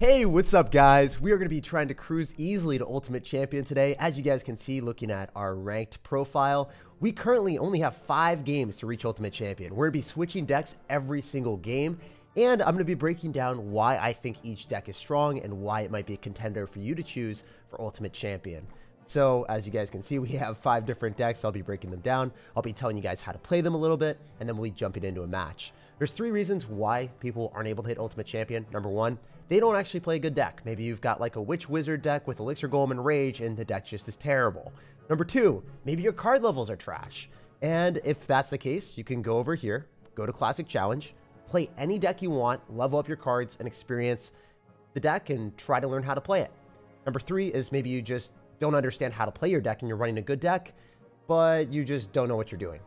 Hey, what's up, guys? We are going to be trying to cruise easily to Ultimate Champion today. As you guys can see, looking at our ranked profile, we currently only have five games to reach Ultimate Champion. We're going to be switching decks every single game, and I'm going to be breaking down why I think each deck is strong and why it might be a contender for you to choose for Ultimate Champion. So, as you guys can see, we have five different decks. I'll be breaking them down. I'll be telling you guys how to play them a little bit, and then we'll be jumping into a match. There's three reasons why people aren't able to hit Ultimate Champion. Number one, they don't actually play a good deck. Maybe you've got like a Witch Wizard deck with Elixir Golem and Rage, and the deck just is terrible. Number two, maybe your card levels are trash. And if that's the case, you can go over here, go to Classic Challenge, play any deck you want, level up your cards, and experience the deck and try to learn how to play it. Number three is maybe you just don't understand how to play your deck and you're running a good deck, but you just don't know what you're doing.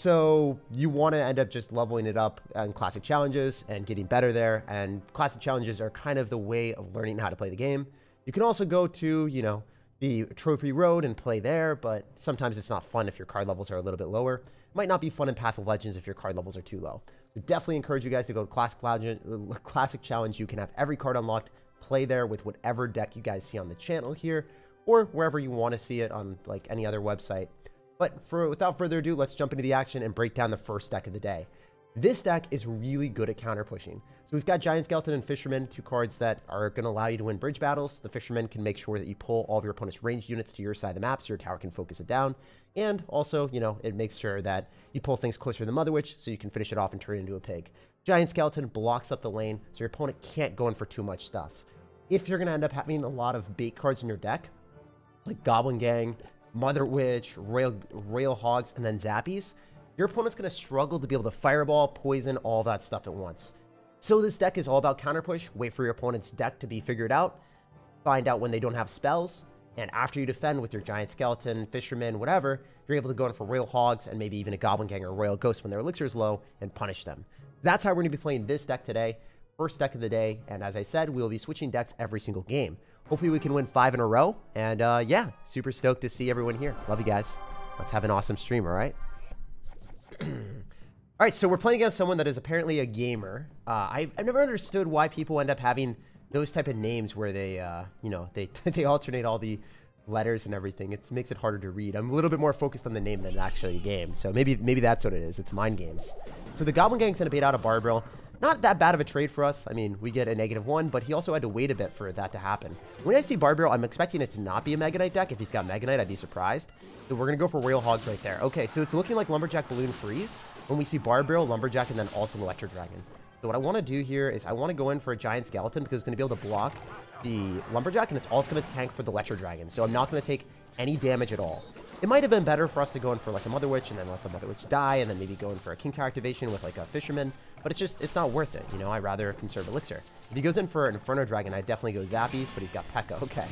So you want to end up just leveling it up on classic challenges and getting better there. And classic challenges are kind of the way of learning how to play the game. You can also go to, you know, the trophy road and play there, but sometimes it's not fun if your card levels are a little bit lower. It might not be fun in Path of Legends if your card levels are too low. So definitely encourage you guys to go to Classic, Classic Challenge. You can have every card unlocked, play there with whatever deck you guys see on the channel here, or wherever you want to see it on like any other website. But for without further ado, let's jump into the action and break down the first deck of the day. This deck is really good at counter pushing. So we've got Giant Skeleton and Fisherman, two cards that are going to allow you to win bridge battles. The Fisherman can make sure that you pull all of your opponent's ranged units to your side of the map so your tower can focus it down. And also, you know, it makes sure that you pull things closer to the Mother Witch so you can finish it off and turn it into a pig. Giant Skeleton blocks up the lane so your opponent can't go in for too much stuff. If you're going to end up having a lot of bait cards in your deck, like Goblin Gang, Mother Witch, Royal, Royal Hogs, and then Zappies, your opponent's going to struggle to be able to Fireball, Poison, all that stuff at once. So this deck is all about counter push. Wait for your opponent's deck to be figured out. Find out when they don't have spells. And after you defend with your Giant Skeleton, Fisherman, whatever, you're able to go in for Royal Hogs and maybe even a Goblin Gang or Royal Ghost when their Elixir is low and punish them. That's how we're going to be playing this deck today. First deck of the day. And as I said, we will be switching decks every single game. Hopefully we can win five in a row. And uh, yeah, super stoked to see everyone here. Love you guys. Let's have an awesome stream, all right? all right, so we're playing against someone that is apparently a gamer. Uh, I've, I've never understood why people end up having those type of names where they, uh, you know, they, they alternate all the letters and everything. It makes it harder to read. I'm a little bit more focused on the name than actually a game. So maybe maybe that's what it is. It's mind games. So the Goblin Gang's going to bait out a Barbarrel. Not that bad of a trade for us. I mean, we get a negative one, but he also had to wait a bit for that to happen. When I see Barbarrel, I'm expecting it to not be a Mega Knight deck. If he's got Mega Knight, I'd be surprised. So we're going to go for Royal Hogs right there. Okay, so it's looking like Lumberjack Balloon Freeze when we see Barbarrel, Lumberjack, and then also the Electro Dragon. So what I want to do here is I want to go in for a Giant Skeleton because it's going to be able to block the Lumberjack, and it's also going to tank for the Electro Dragon. So I'm not going to take any damage at all. It might have been better for us to go in for like a Mother Witch and then let the Mother Witch die and then maybe go in for a King Tower activation with like a Fisherman. But it's just, it's not worth it, you know? I'd rather conserve Elixir. If he goes in for Inferno Dragon, I'd definitely go Zappies, but he's got P.E.K.K.A. Okay.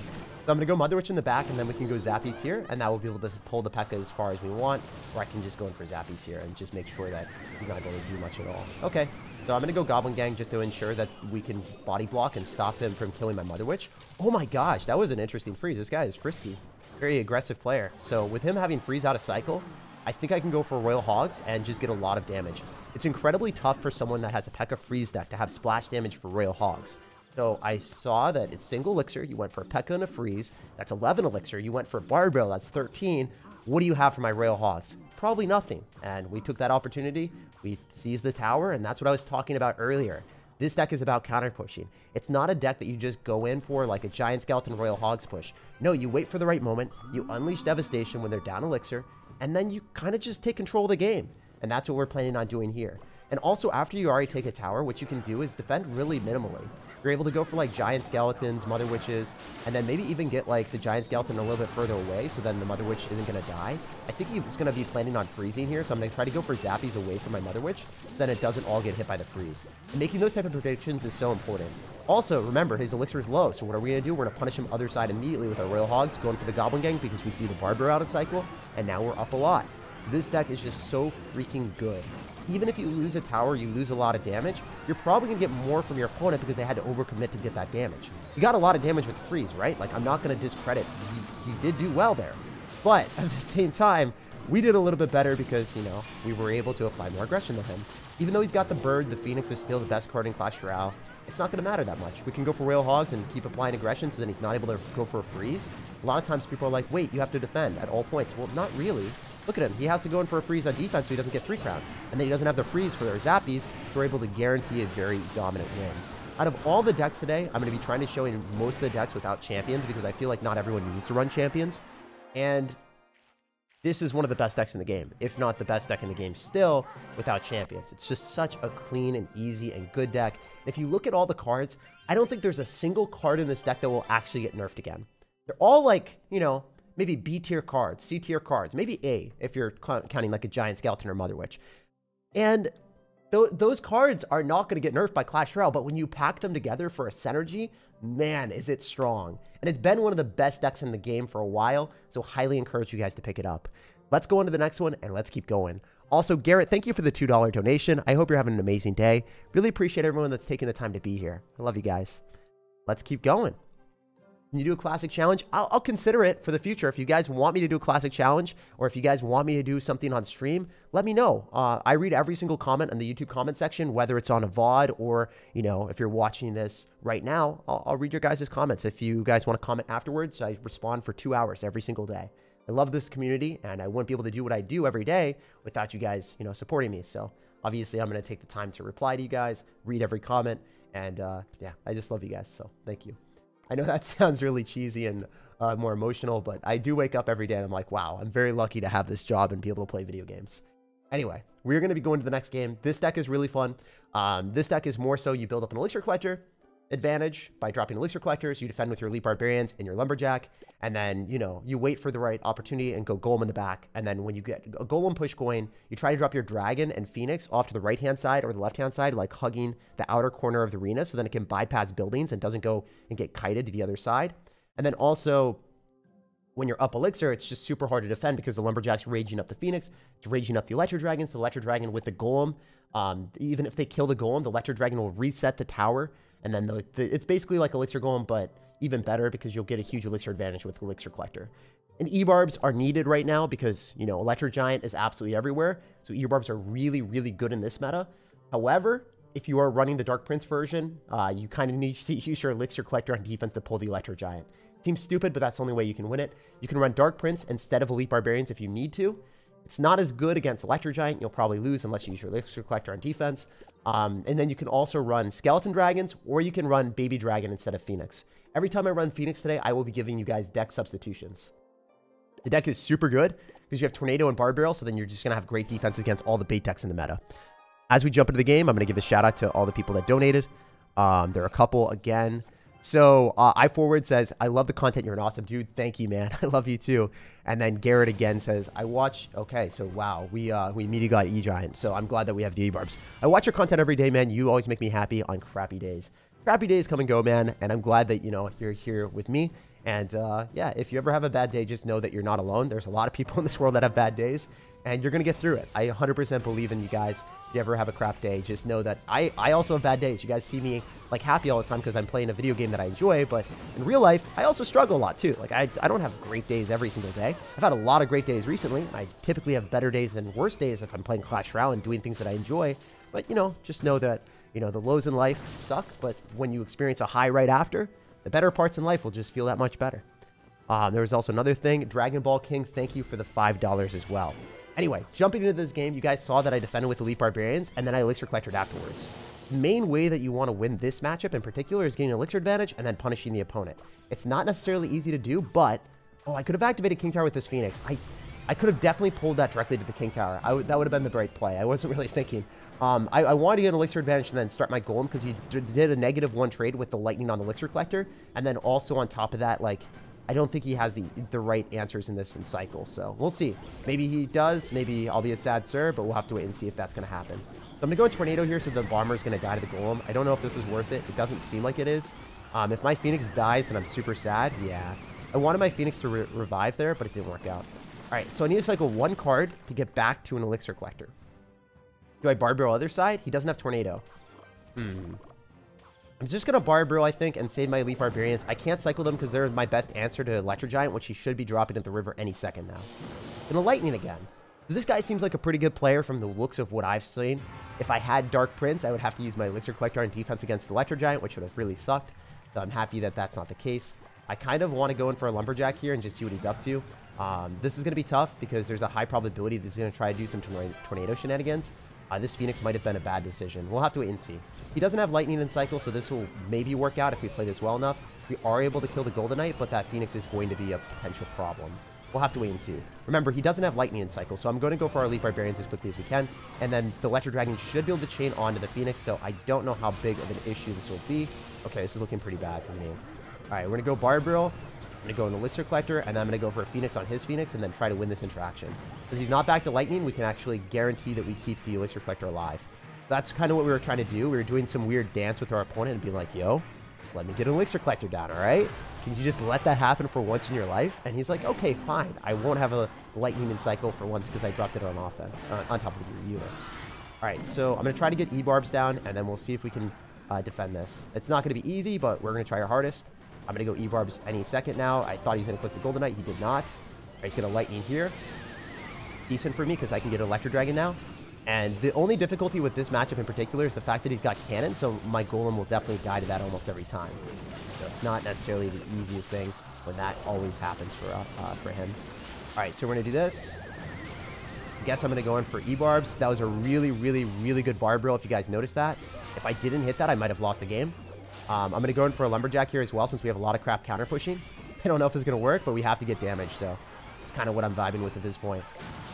So I'm going to go Mother Witch in the back and then we can go Zappies here and that will be able to pull the P.E.K.K.A. as far as we want. Or I can just go in for Zappies here and just make sure that he's not going to do much at all. Okay. So I'm going to go Goblin Gang just to ensure that we can body block and stop him from killing my Mother Witch. Oh my gosh, that was an interesting freeze. This guy is frisky very aggressive player. So with him having freeze out of cycle, I think I can go for Royal Hogs and just get a lot of damage. It's incredibly tough for someone that has a P.E.K.K.A. freeze deck to have splash damage for Royal Hogs. So I saw that it's single elixir. You went for a P.E.K.K.A. and a freeze. That's 11 elixir. You went for a Barbarrel. That's 13. What do you have for my Royal Hogs? Probably nothing. And we took that opportunity. We seized the tower, and that's what I was talking about earlier. This deck is about counter pushing. It's not a deck that you just go in for like a Giant Skeleton Royal Hogs push. No, you wait for the right moment, you unleash Devastation when they're down Elixir, and then you kind of just take control of the game. And that's what we're planning on doing here. And also, after you already take a tower, what you can do is defend really minimally. You're able to go for like giant skeletons, mother witches, and then maybe even get like the giant skeleton a little bit further away so then the mother witch isn't going to die. I think he's going to be planning on freezing here, so I'm going to try to go for zappies away from my mother witch so then it doesn't all get hit by the freeze. And making those type of predictions is so important. Also, remember, his elixir is low, so what are we going to do? We're going to punish him other side immediately with our Royal Hogs, going for the Goblin Gang because we see the Barber out of cycle, and now we're up a lot. This deck is just so freaking good even if you lose a tower, you lose a lot of damage, you're probably going to get more from your opponent because they had to overcommit to get that damage. You got a lot of damage with freeze, right? Like, I'm not going to discredit. He, he did do well there. But at the same time, we did a little bit better because, you know, we were able to apply more aggression to him. Even though he's got the bird, the Phoenix is still the best card in Clash Royale. it's not going to matter that much. We can go for Royal Hogs and keep applying aggression so then he's not able to go for a freeze. A lot of times people are like, wait, you have to defend at all points. Well, not really. Look at him. He has to go in for a freeze on defense so he doesn't get three crown. And then he doesn't have the freeze for their zappies, so we're able to guarantee a very dominant win. Out of all the decks today, I'm going to be trying to show in most of the decks without champions because I feel like not everyone needs to run champions. And this is one of the best decks in the game, if not the best deck in the game still, without champions. It's just such a clean and easy and good deck. If you look at all the cards, I don't think there's a single card in this deck that will actually get nerfed again. They're all like, you know, maybe B tier cards, C tier cards, maybe A if you're counting like a Giant Skeleton or Mother Witch. And th those cards are not going to get nerfed by Clash Royale, but when you pack them together for a Synergy, man, is it strong. And it's been one of the best decks in the game for a while, so highly encourage you guys to pick it up. Let's go on to the next one, and let's keep going. Also, Garrett, thank you for the $2 donation. I hope you're having an amazing day. Really appreciate everyone that's taking the time to be here. I love you guys. Let's keep going. Can you do a classic challenge? I'll, I'll, consider it for the future. If you guys want me to do a classic challenge, or if you guys want me to do something on stream, let me know. Uh, I read every single comment in the YouTube comment section, whether it's on a VOD or, you know, if you're watching this right now, I'll, I'll read your guys' comments. If you guys want to comment afterwards, I respond for two hours every single day. I love this community, and I wouldn't be able to do what I do every day without you guys, you know, supporting me. So obviously, I'm going to take the time to reply to you guys, read every comment, and uh, yeah, I just love you guys. So thank you. I know that sounds really cheesy and uh, more emotional, but I do wake up every day and I'm like, wow, I'm very lucky to have this job and be able to play video games. Anyway, we're going to be going to the next game. This deck is really fun. Um, this deck is more so you build up an Elixir Collector, advantage by dropping elixir collectors. You defend with your elite barbarians and your lumberjack, and then you know you wait for the right opportunity and go golem in the back. And then when you get a golem push coin, you try to drop your dragon and phoenix off to the right hand side or the left hand side, like hugging the outer corner of the arena, so then it can bypass buildings and doesn't go and get kited to the other side. And then also. When you're up Elixir, it's just super hard to defend because the Lumberjack's raging up the Phoenix. It's raging up the Electro Dragon. So Electro Dragon with the Golem, um, even if they kill the Golem, the Electro Dragon will reset the tower and then the, the, it's basically like Elixir Golem, but even better because you'll get a huge Elixir advantage with Elixir Collector. And E-Barbs are needed right now because, you know, Electro Giant is absolutely everywhere. So E-Barbs are really, really good in this meta. However, if you are running the Dark Prince version, uh, you kind of need to use your Elixir Collector on defense to pull the Electro Giant. Seems stupid, but that's the only way you can win it. You can run Dark Prince instead of Elite Barbarians if you need to. It's not as good against Electro Giant. You'll probably lose unless you use your Elixir Collector on defense. Um, and then you can also run Skeleton Dragons, or you can run Baby Dragon instead of Phoenix. Every time I run Phoenix today, I will be giving you guys deck substitutions. The deck is super good because you have Tornado and Barb Barrel, so then you're just going to have great defense against all the bait decks in the meta. As we jump into the game, I'm going to give a shout out to all the people that donated. Um, there are a couple, again, so uh, I forward says, I love the content. You're an awesome dude. Thank you, man. I love you too. And then Garrett again says, I watch. Okay, so wow, we uh, we immediately got E Giant. So I'm glad that we have the E Barbs. I watch your content every day, man. You always make me happy on crappy days. Crappy days come and go, man. And I'm glad that you know you're here with me. And uh, yeah, if you ever have a bad day, just know that you're not alone. There's a lot of people in this world that have bad days, and you're gonna get through it. I 100% believe in you guys you ever have a crap day, just know that I, I also have bad days. You guys see me like happy all the time because I'm playing a video game that I enjoy, but in real life, I also struggle a lot too. Like I, I don't have great days every single day. I've had a lot of great days recently. I typically have better days than worse days if I'm playing Clash Royale and doing things that I enjoy. But you know, just know that you know the lows in life suck, but when you experience a high right after, the better parts in life will just feel that much better. Um, there was also another thing, Dragon Ball King. Thank you for the five dollars as well. Anyway, jumping into this game, you guys saw that I defended with Elite Barbarians, and then I Elixir Collected afterwards. Main way that you want to win this matchup in particular is getting Elixir advantage and then punishing the opponent. It's not necessarily easy to do, but... Oh, I could have activated King Tower with this Phoenix. I I could have definitely pulled that directly to the King Tower. that would have been the right play. I wasn't really thinking. Um, I, I, wanted to get an Elixir advantage and then start my Golem because he did a negative one trade with the Lightning on the Elixir Collector. And then also on top of that, like, I don't think he has the the right answers in this in cycle. So we'll see. Maybe he does. Maybe I'll be a sad sir, but we'll have to wait and see if that's going to happen. So I'm going to go Tornado here so the Bomber is going to die to the Golem. I don't know if this is worth it. It doesn't seem like it is. Um, if my Phoenix dies and I'm super sad, yeah. I wanted my Phoenix to re revive there, but it didn't work out. All right, so I need to cycle one card to get back to an Elixir Collector. Do I Barb Barrel other side? He doesn't have Tornado. Hmm. I'm just going to Barb Barrel, I think, and save my Elite Barbarians. I can't cycle them because they're my best answer to Electro Giant, which he should be dropping at the river any second now. Gonna Lightning again. This guy seems like a pretty good player from the looks of what I've seen. If I had Dark Prince, I would have to use my Elixir Collector on defense against Electro Giant, which would have really sucked. So I'm happy that that's not the case. I kind of want to go in for a Lumberjack here and just see what he's up to. Um, this is going to be tough because there's a high probability that he's going to try to do some tornado shenanigans. Uh, this Phoenix might have been a bad decision. We'll have to wait and see. He doesn't have Lightning in cycle, so this will maybe work out if we play this well enough. We are able to kill the Golden Knight, but that Phoenix is going to be a potential problem. We'll have to wait and see. Remember, he doesn't have Lightning in cycle, so I'm going to go for our Elite Barbarians as quickly as we can. And then the Electro Dragon should be able to chain onto the Phoenix, so I don't know how big of an issue this will be. Okay, this is looking pretty bad for me. All right, we're going to go Barbarrel. I'm going to go an Elixir Collector, and I'm going to go for a Phoenix on his Phoenix, and then try to win this interaction. Because he's not back to Lightning, we can actually guarantee that we keep the Elixir Collector alive. That's kind of what we were trying to do. We were doing some weird dance with our opponent and being like, yo, just let me get an Elixir Collector down, all right? Can you just let that happen for once in your life? And he's like, okay, fine. I won't have a lightning in cycle for once because I dropped it on offense, uh, on top of your units. All right, so I'm going to try to get E-Barbs down, and then we'll see if we can uh, defend this. It's not going to be easy, but we're going to try our hardest. I'm going to go E-Barbs any second now. I thought he was going to click the Golden Knight. He did not. Right, he's going to Lightning here. Decent for me because I can get Electro Dragon now. And the only difficulty with this matchup in particular is the fact that he's got cannon, so my golem will definitely die to that almost every time. So it's not necessarily the easiest thing when that always happens for uh, uh, for him. All right, so we're going to do this. I guess I'm going to go in for E-Barbs. That was a really, really, really good barb barrel, if you guys noticed that. If I didn't hit that, I might have lost the game. Um, I'm going to go in for a Lumberjack here as well, since we have a lot of crap counter pushing. I don't know if it's going to work, but we have to get damage, so it's kind of what I'm vibing with at this point.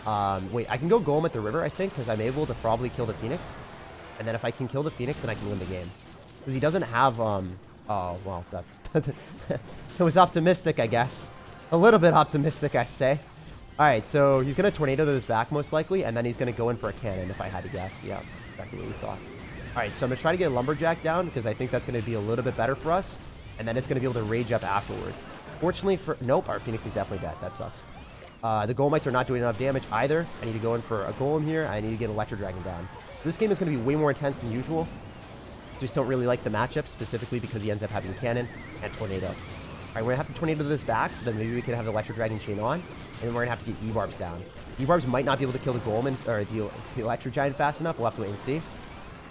Um, wait, I can go Golem at the river, I think, because I'm able to probably kill the Phoenix. And then if I can kill the Phoenix, then I can win the game. Because he doesn't have, um... Oh, well, that's... it was optimistic, I guess. A little bit optimistic, I say. Alright, so he's going to Tornado to this back, most likely, and then he's going to go in for a Cannon, if I had to guess. Yeah, exactly what we thought. Alright, so I'm going to try to get Lumberjack down, because I think that's going to be a little bit better for us. And then it's going to be able to rage up afterward. Fortunately for... Nope, our Phoenix is definitely dead. That sucks. Uh, the Golemites are not doing enough damage either. I need to go in for a Golem here. I need to get Electro Dragon down. This game is going to be way more intense than usual. Just don't really like the matchup, specifically because he ends up having Cannon and Tornado. All right, we're going to have to Tornado this back, so then maybe we can have the Electro Dragon chain on, and then we're going to have to get E-Barbs down. E-Barbs might not be able to kill the Golem or the, the Electro Giant fast enough. We'll have to wait and see.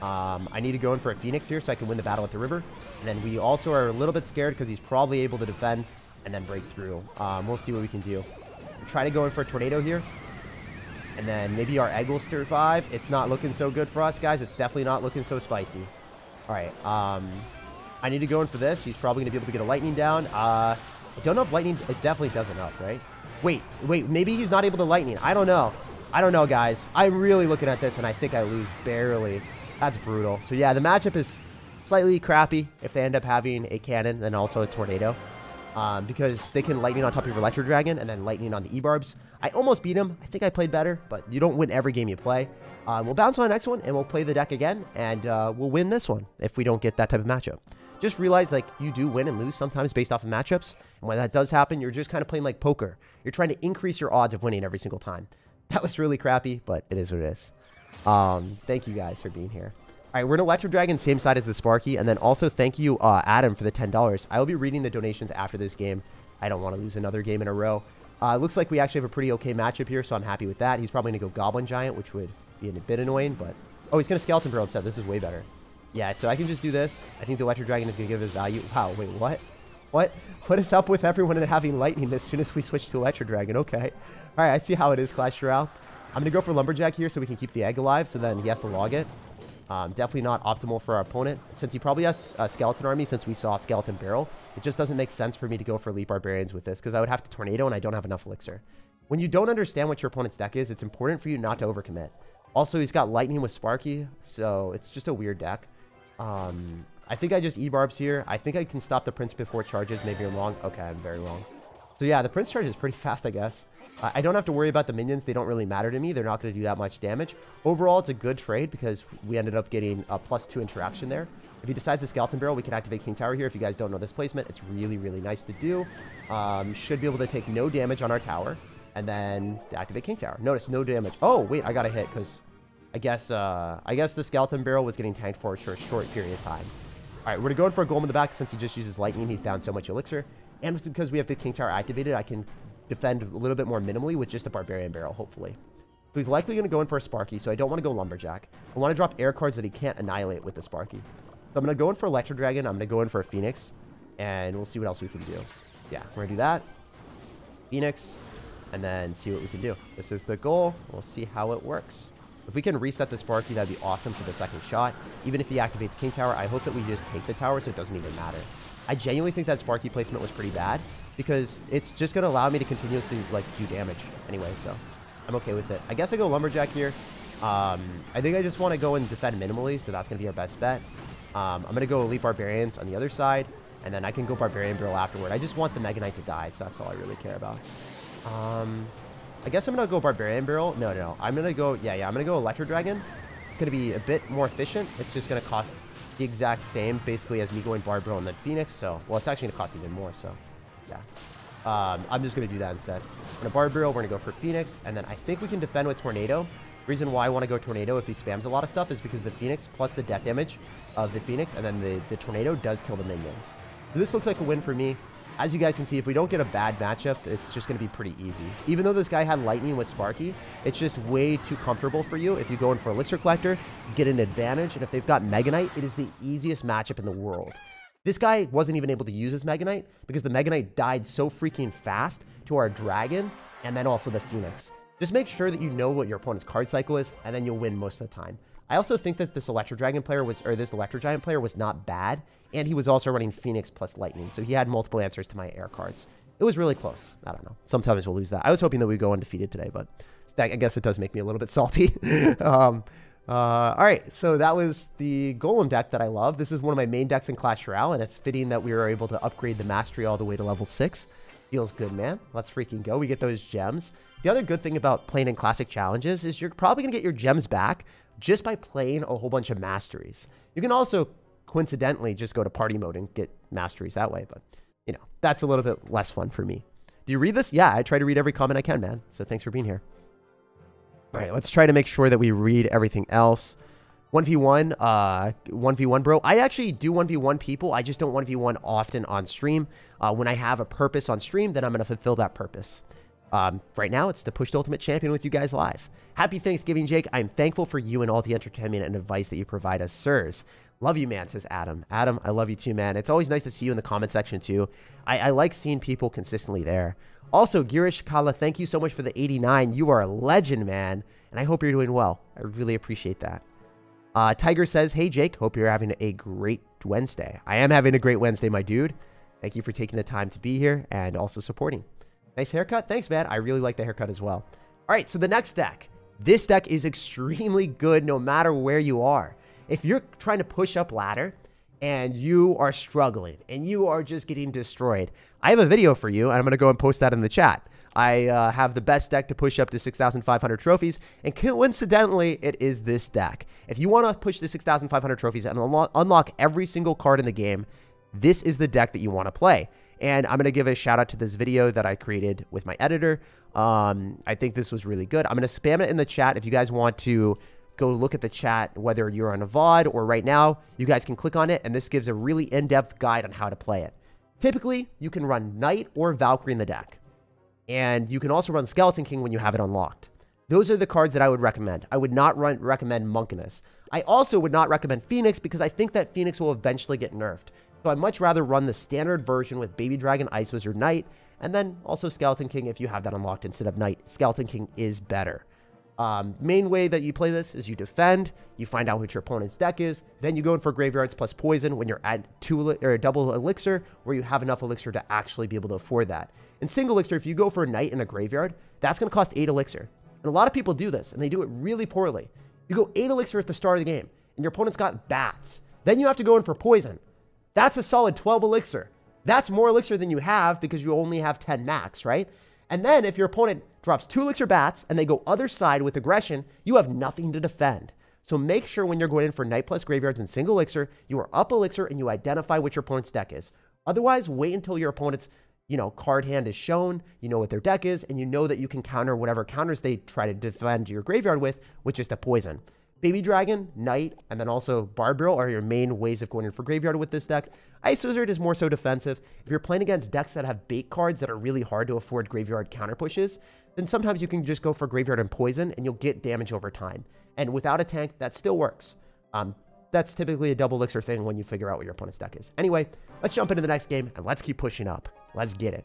Um, I need to go in for a Phoenix here so I can win the battle at the river. And then we also are a little bit scared because he's probably able to defend and then break through. Um, we'll see what we can do try to go in for a tornado here. And then maybe our egg will survive. It's not looking so good for us, guys. It's definitely not looking so spicy. All right. Um, I need to go in for this. He's probably going to be able to get a lightning down. Uh, I don't know if lightning... It definitely does enough, right? Wait, wait. Maybe he's not able to lightning. I don't know. I don't know, guys. I'm really looking at this, and I think I lose barely. That's brutal. So, yeah, the matchup is slightly crappy if they end up having a cannon and also a tornado um, because they can lightning on top of your Electro Dragon and then lightning on the E-Barbs. I almost beat him. I think I played better, but you don't win every game you play. Uh, we'll bounce on the next one, and we'll play the deck again, and uh, we'll win this one if we don't get that type of matchup. Just realize, like, you do win and lose sometimes based off of matchups, and when that does happen, you're just kind of playing like poker. You're trying to increase your odds of winning every single time. That was really crappy, but it is what it is. Um, thank you guys for being here. All right, we're in Electro Dragon, same side as the Sparky. And then also thank you, uh, Adam, for the $10. I will be reading the donations after this game. I don't want to lose another game in a row. Uh, looks like we actually have a pretty okay matchup here, so I'm happy with that. He's probably going to go Goblin Giant, which would be a bit annoying, but... Oh, he's going to Skeleton Barrel instead. This is way better. Yeah, so I can just do this. I think the Electro Dragon is going to give us value. Wow, wait, what? What? What is up with everyone and having Lightning as soon as we switch to Electro Dragon? Okay. All right, I see how it is, Clash Royale. I'm going to go for Lumberjack here so we can keep the egg alive, so then he has to log it. Um, definitely not optimal for our opponent. Since he probably has a Skeleton Army, since we saw Skeleton Barrel, it just doesn't make sense for me to go for Elite Barbarians with this, because I would have to Tornado and I don't have enough Elixir. When you don't understand what your opponent's deck is, it's important for you not to overcommit. Also, he's got Lightning with Sparky, so it's just a weird deck. Um, I think I just E-Barbs here. I think I can stop the Prince before charges. Maybe I'm wrong. Okay, I'm very wrong. So yeah, the Prince charge is pretty fast, I guess. I don't have to worry about the minions. They don't really matter to me. They're not going to do that much damage. Overall, it's a good trade because we ended up getting a plus two interaction there. If he decides to Skeleton Barrel, we can activate King Tower here. If you guys don't know this placement, it's really, really nice to do. Um, should be able to take no damage on our tower and then activate King Tower. Notice no damage. Oh, wait, I got a hit because I guess uh, I guess the Skeleton Barrel was getting tanked for a short period of time. All right, we're going for a Golem in the back since he just uses Lightning. He's down so much Elixir. And because we have the King Tower activated, I can defend a little bit more minimally with just a Barbarian Barrel, hopefully. So he's likely going to go in for a Sparky, so I don't want to go Lumberjack. I want to drop air cards that he can't annihilate with the Sparky. So I'm going to go in for Electro Dragon. I'm going to go in for a Phoenix. And we'll see what else we can do. Yeah, we're going to do that. Phoenix. And then see what we can do. This is the goal. We'll see how it works. If we can reset the Sparky, that'd be awesome for the second shot. Even if he activates King Tower, I hope that we just take the tower so it doesn't even matter. I genuinely think that Sparky placement was pretty bad because it's just going to allow me to continuously like do damage anyway, so I'm okay with it. I guess I go Lumberjack here. Um, I think I just want to go and defend minimally, so that's going to be our best bet. Um, I'm going to go Elite Barbarians on the other side, and then I can go Barbarian Barrel afterward. I just want the Mega Knight to die, so that's all I really care about. Um, I guess I'm going to go Barbarian Barrel. No, no, no. I'm going to go, yeah, yeah, I'm going to go Electro Dragon. It's going to be a bit more efficient. It's just going to cost the exact same, basically, as me going Barb Barrel and then Phoenix. So, well, it's actually going to cost even more, so, yeah. Um, I'm just going to do that instead. I'm going to we're going to go for Phoenix, and then I think we can defend with Tornado. Reason why I want to go Tornado if he spams a lot of stuff is because the Phoenix plus the death damage of the Phoenix, and then the, the Tornado does kill the minions. This looks like a win for me. As you guys can see, if we don't get a bad matchup, it's just going to be pretty easy. Even though this guy had Lightning with Sparky, it's just way too comfortable for you. If you go in for Elixir Collector, get an advantage. And if they've got Mega Knight, it is the easiest matchup in the world. This guy wasn't even able to use his Mega Knight because the Mega Knight died so freaking fast to our Dragon and then also the Phoenix. Just make sure that you know what your opponent's card cycle is, and then you'll win most of the time. I also think that this Electro Dragon player was, or this Electro Giant player was not bad, and he was also running Phoenix plus Lightning, so he had multiple answers to my air cards. It was really close. I don't know. Sometimes we'll lose that. I was hoping that we'd go undefeated today, but I guess it does make me a little bit salty. um, uh, all right, so that was the Golem deck that I love. This is one of my main decks in Clash Royale, and it's fitting that we were able to upgrade the Mastery all the way to level 6. Feels good, man. Let's freaking go. We get those gems. The other good thing about playing in Classic Challenges is you're probably going to get your gems back just by playing a whole bunch of masteries. You can also coincidentally just go to party mode and get masteries that way, but you know, that's a little bit less fun for me. Do you read this? Yeah, I try to read every comment I can, man. So thanks for being here. All right, let's try to make sure that we read everything else. 1v1, uh, 1v1, bro. I actually do 1v1 people. I just don't 1v1 often on stream. Uh, when I have a purpose on stream, then I'm going to fulfill that purpose. Um, right now, it's to push the Ultimate Champion with you guys live. Happy Thanksgiving, Jake. I'm thankful for you and all the entertainment and advice that you provide us, sirs. Love you, man, says Adam. Adam, I love you too, man. It's always nice to see you in the comment section, too. I, I like seeing people consistently there. Also, Girish Kala, thank you so much for the 89. You are a legend, man. And I hope you're doing well. I really appreciate that. Uh, Tiger says, Hey, Jake, hope you're having a great Wednesday. I am having a great Wednesday, my dude. Thank you for taking the time to be here and also supporting. Nice haircut. Thanks, man. I really like the haircut as well. All right, so the next deck. This deck is extremely good no matter where you are. If you're trying to push up ladder and you are struggling and you are just getting destroyed, I have a video for you, and I'm going to go and post that in the chat. I uh, have the best deck to push up to 6,500 trophies, and coincidentally, it is this deck. If you want to push the 6,500 trophies and unlock every single card in the game, this is the deck that you want to play. And I'm going to give a shout out to this video that I created with my editor. Um, I think this was really good. I'm going to spam it in the chat if you guys want to go look at the chat, whether you're on a VOD or right now, you guys can click on it, and this gives a really in-depth guide on how to play it. Typically, you can run Knight or Valkyrie in the deck. And you can also run Skeleton King when you have it unlocked. Those are the cards that I would recommend. I would not run, recommend Monk in this. I also would not recommend Phoenix because I think that Phoenix will eventually get nerfed. So I'd much rather run the standard version with Baby Dragon, Ice Wizard, Knight, and then also Skeleton King if you have that unlocked instead of Knight. Skeleton King is better. Um, main way that you play this is you defend, you find out what your opponent's deck is, then you go in for graveyards plus poison when you're at two or double elixir, where you have enough elixir to actually be able to afford that. In single elixir, if you go for a knight in a graveyard, that's going to cost eight elixir. And a lot of people do this, and they do it really poorly. You go eight elixir at the start of the game, and your opponent's got bats. Then you have to go in for poison. That's a solid 12 elixir. That's more elixir than you have because you only have 10 max, right? And then if your opponent drops two elixir bats and they go other side with aggression, you have nothing to defend. So make sure when you're going in for Knight plus Graveyards and single elixir, you are up elixir and you identify what your opponent's deck is. Otherwise, wait until your opponent's you know, card hand is shown, you know what their deck is, and you know that you can counter whatever counters they try to defend your graveyard with, which is a poison. Baby Dragon, Knight, and then also Barbarrel are your main ways of going in for Graveyard with this deck. Ice Wizard is more so defensive. If you're playing against decks that have bait cards that are really hard to afford Graveyard counter pushes, then sometimes you can just go for Graveyard and Poison, and you'll get damage over time. And without a tank, that still works. Um, that's typically a double elixir thing when you figure out what your opponent's deck is. Anyway, let's jump into the next game, and let's keep pushing up. Let's get it.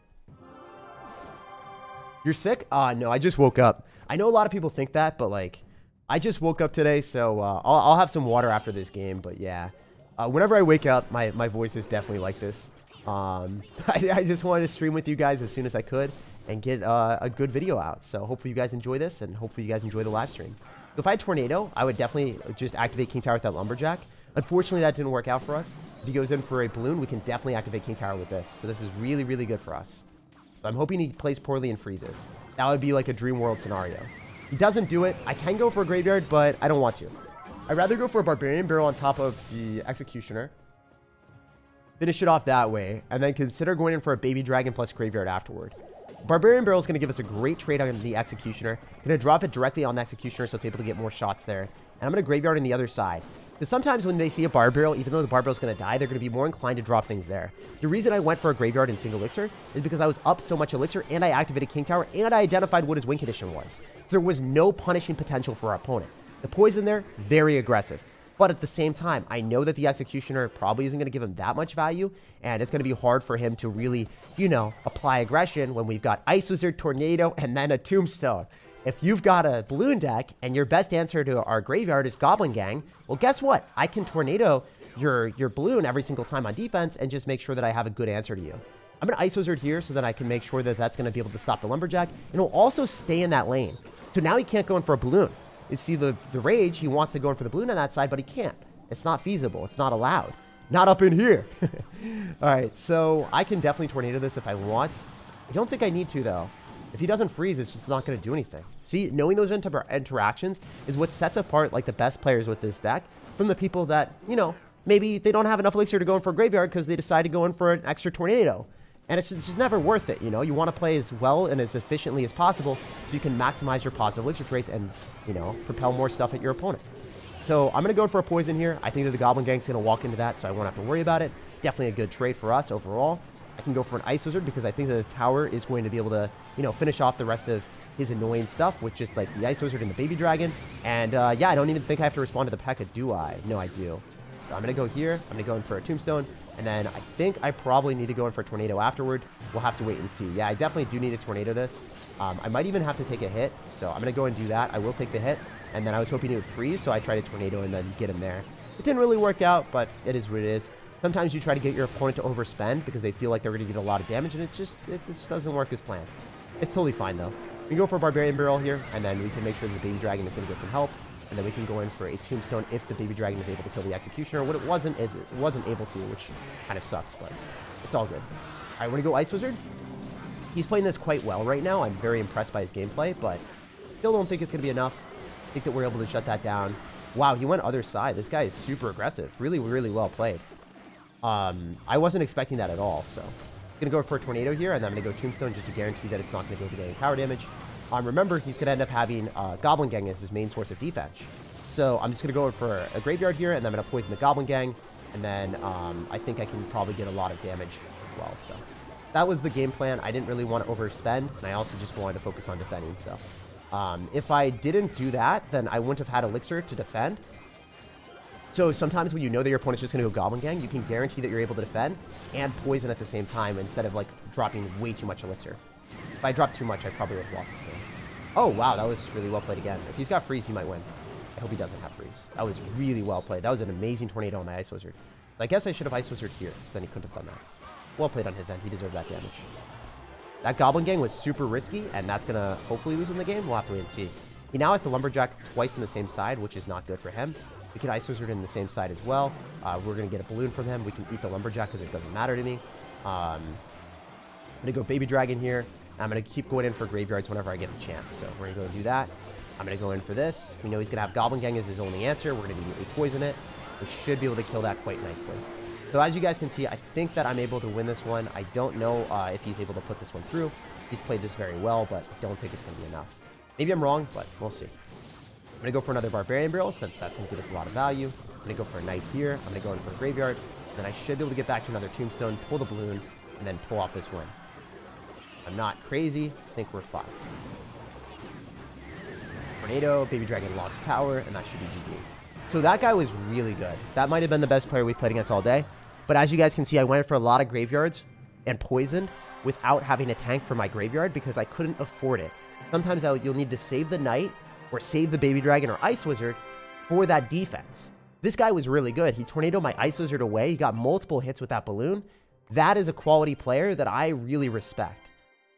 You're sick? Uh, no, I just woke up. I know a lot of people think that, but like, I just woke up today, so uh, I'll, I'll, have some water after this game. But yeah, uh, whenever I wake up, my, my voice is definitely like this. Um, I, I, just wanted to stream with you guys as soon as I could and get uh, a good video out. So hopefully you guys enjoy this, and hopefully you guys enjoy the live stream. If I had Tornado, I would definitely just activate King Tower with that Lumberjack. Unfortunately, that didn't work out for us. If he goes in for a Balloon, we can definitely activate King Tower with this. So this is really, really good for us. I'm hoping he plays poorly and freezes. That would be like a Dream World scenario. He doesn't do it. I can go for a Graveyard, but I don't want to. I'd rather go for a Barbarian Barrel on top of the Executioner. Finish it off that way, and then consider going in for a Baby Dragon plus Graveyard afterward. Barbarian Barrel is going to give us a great trade on the Executioner. Going to drop it directly on the Executioner so it's able to get more shots there. And I'm going to Graveyard on the other side. Because sometimes when they see a Bar Barrel, even though the Bar Barrel is going to die, they're going to be more inclined to drop things there. The reason I went for a Graveyard in single Elixir is because I was up so much Elixir, and I activated King Tower, and I identified what his win condition was. So there was no punishing potential for our opponent. The Poison there, very aggressive. But at the same time, I know that the Executioner probably isn't going to give him that much value, and it's going to be hard for him to really, you know, apply aggression when we've got Ice Wizard, Tornado, and then a Tombstone. If you've got a balloon deck and your best answer to our graveyard is Goblin Gang, well, guess what? I can tornado your your balloon every single time on defense and just make sure that I have a good answer to you. I'm going to Ice Wizard here so that I can make sure that that's going to be able to stop the Lumberjack. And it'll also stay in that lane. So now he can't go in for a balloon. You see the, the Rage, he wants to go in for the balloon on that side, but he can't. It's not feasible. It's not allowed. Not up in here. All right, so I can definitely Tornado this if I want. I don't think I need to, though. If he doesn't freeze, it's just not going to do anything. See, knowing those inter interactions is what sets apart like the best players with this deck from the people that, you know, maybe they don't have enough elixir to go in for a graveyard because they decide to go in for an extra tornado. And it's, it's just never worth it, you know? You want to play as well and as efficiently as possible so you can maximize your positive elixir traits and, you know, propel more stuff at your opponent. So I'm going to go for a poison here. I think that the Goblin Gang's going to walk into that, so I won't have to worry about it. Definitely a good trade for us overall. I can go for an Ice Wizard because I think that the tower is going to be able to, you know, finish off the rest of his annoying stuff with just like the Ice Wizard and the Baby Dragon. And uh, yeah, I don't even think I have to respond to the P.E.K.K.A, do I? No, I do. So I'm going to go here. I'm going to go in for a Tombstone. And then I think I probably need to go in for a Tornado afterward. We'll have to wait and see. Yeah, I definitely do need a Tornado this. Um, I might even have to take a hit. So I'm going to go and do that. I will take the hit. And then I was hoping it would freeze, so I tried a Tornado and then get him there. It didn't really work out, but it is what it is. Sometimes you try to get your opponent to overspend because they feel like they're going to get a lot of damage, and it just it, just doesn't work as planned. It's totally fine, though. We can go for a Barbarian Barrel here, and then we can make sure the Baby Dragon is going to get some help. And then we can go in for a Tombstone if the Baby Dragon is able to kill the Executioner. What it wasn't is it wasn't able to, which kind of sucks, but it's all good. All right, want to go Ice Wizard? He's playing this quite well right now. I'm very impressed by his gameplay, but still don't think it's going to be enough. I think that we're able to shut that down. Wow, he went other side. This guy is super aggressive. Really, really well played. Um, I wasn't expecting that at all, so. I'm going to go for a Tornado here, and I'm going to go Tombstone just to guarantee that it's not going to go any power damage. Um, remember, he's going to end up having uh, Goblin Gang as his main source of defense. So I'm just going to go for a Graveyard here, and I'm going to poison the Goblin Gang, and then um, I think I can probably get a lot of damage as well. So that was the game plan. I didn't really want to overspend, and I also just wanted to focus on defending. So um, if I didn't do that, then I wouldn't have had Elixir to defend. So sometimes when you know that your opponent's just going to go Goblin Gang, you can guarantee that you're able to defend and poison at the same time instead of like dropping way too much Elixir. If I dropped too much, I probably would have lost this game. Oh, wow, that was really well played again. If he's got freeze, he might win. I hope he doesn't have freeze. That was really well played. That was an amazing tornado on my Ice Wizard. I guess I should have Ice Wizard here, so then he couldn't have done that. Well played on his end. He deserved that damage. That Goblin Gang was super risky, and that's going to hopefully lose him the game. We'll have to wait and see. He now has the Lumberjack twice on the same side, which is not good for him. We can Ice Wizard in the same side as well. Uh, we're going to get a Balloon from him. We can eat the Lumberjack because it doesn't matter to me. Um, I'm going to go Baby Dragon here. I'm going to keep going in for Graveyards whenever I get the chance. So we're going to go do that. I'm going to go in for this. We know he's going to have Goblin Gang as his only answer. We're going to immediately poison it. We should be able to kill that quite nicely. So as you guys can see, I think that I'm able to win this one. I don't know uh, if he's able to put this one through. He's played this very well, but don't think it's going to be enough. Maybe I'm wrong, but we'll see. I'm to go for another Barbarian Barrel since that's to give us a lot of value. I'm to go for a Knight here. I'm to go in for a Graveyard. Then I should be able to get back to another Tombstone, pull the Balloon, and then pull off this win. I'm not crazy. I think we're fine. Tornado, Baby Dragon lost tower, and that should be GG. So that guy was really good. That might have been the best player we've played against all day. But as you guys can see, I went for a lot of graveyards and poisoned without having a tank for my graveyard because I couldn't afford it. Sometimes I'll, you'll need to save the Knight or save the Baby Dragon or Ice Wizard for that defense. This guy was really good. He tornadoed my Ice Wizard away. He got multiple hits with that balloon. That is a quality player that I really respect.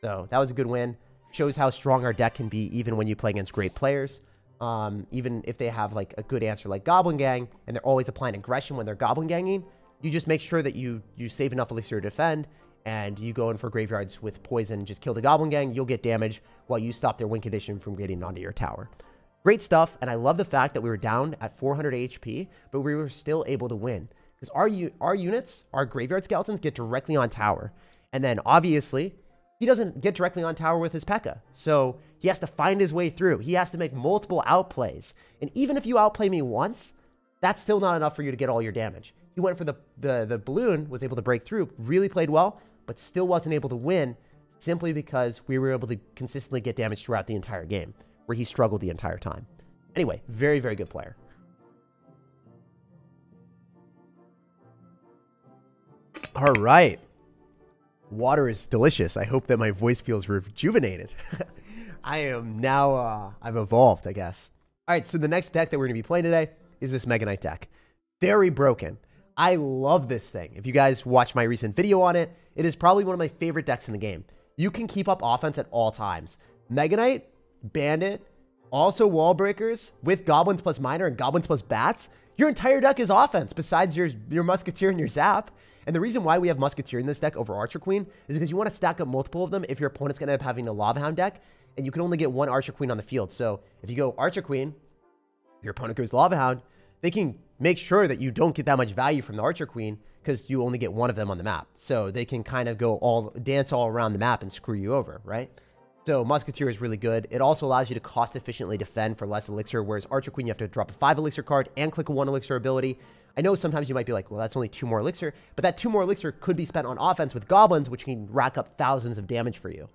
So that was a good win. Shows how strong our deck can be even when you play against great players. Um, even if they have like a good answer like Goblin Gang and they're always applying aggression when they're Goblin Ganging, you just make sure that you you save enough elixir to defend and you go in for graveyards with poison, just kill the Goblin Gang, you'll get damage while you stop their win condition from getting onto your tower. Great stuff, and I love the fact that we were down at 400 HP, but we were still able to win. Because our, our units, our graveyard skeletons, get directly on tower. And then, obviously, he doesn't get directly on tower with his P.E.K.K.A. So he has to find his way through. He has to make multiple outplays. And even if you outplay me once, that's still not enough for you to get all your damage. He went for the, the, the balloon, was able to break through, really played well, but still wasn't able to win simply because we were able to consistently get damage throughout the entire game, where he struggled the entire time. Anyway, very, very good player. All right. Water is delicious. I hope that my voice feels rejuvenated. I am now, uh, I've evolved, I guess. All right, so the next deck that we're going to be playing today is this Mega Knight deck. Very broken. I love this thing. If you guys watch my recent video on it, it is probably one of my favorite decks in the game. You can keep up offense at all times. Mega Knight, Bandit, also Wall Breakers with Goblins plus Miner and Goblins plus Bats. Your entire deck is offense besides your, your Musketeer and your Zap. And the reason why we have Musketeer in this deck over Archer Queen is because you want to stack up multiple of them if your opponent's going to end up having a Lava Hound deck and you can only get one Archer Queen on the field. So if you go Archer Queen, your opponent goes Lava Hound, they can make sure that you don't get that much value from the Archer Queen because you only get one of them on the map. So they can kind of go all dance all around the map and screw you over, right? So Musketeer is really good. It also allows you to cost efficiently defend for less elixir, whereas Archer Queen, you have to drop a 5 elixir card and click a 1 elixir ability. I know sometimes you might be like, well, that's only 2 more elixir, but that 2 more elixir could be spent on offense with Goblins, which can rack up thousands of damage for you.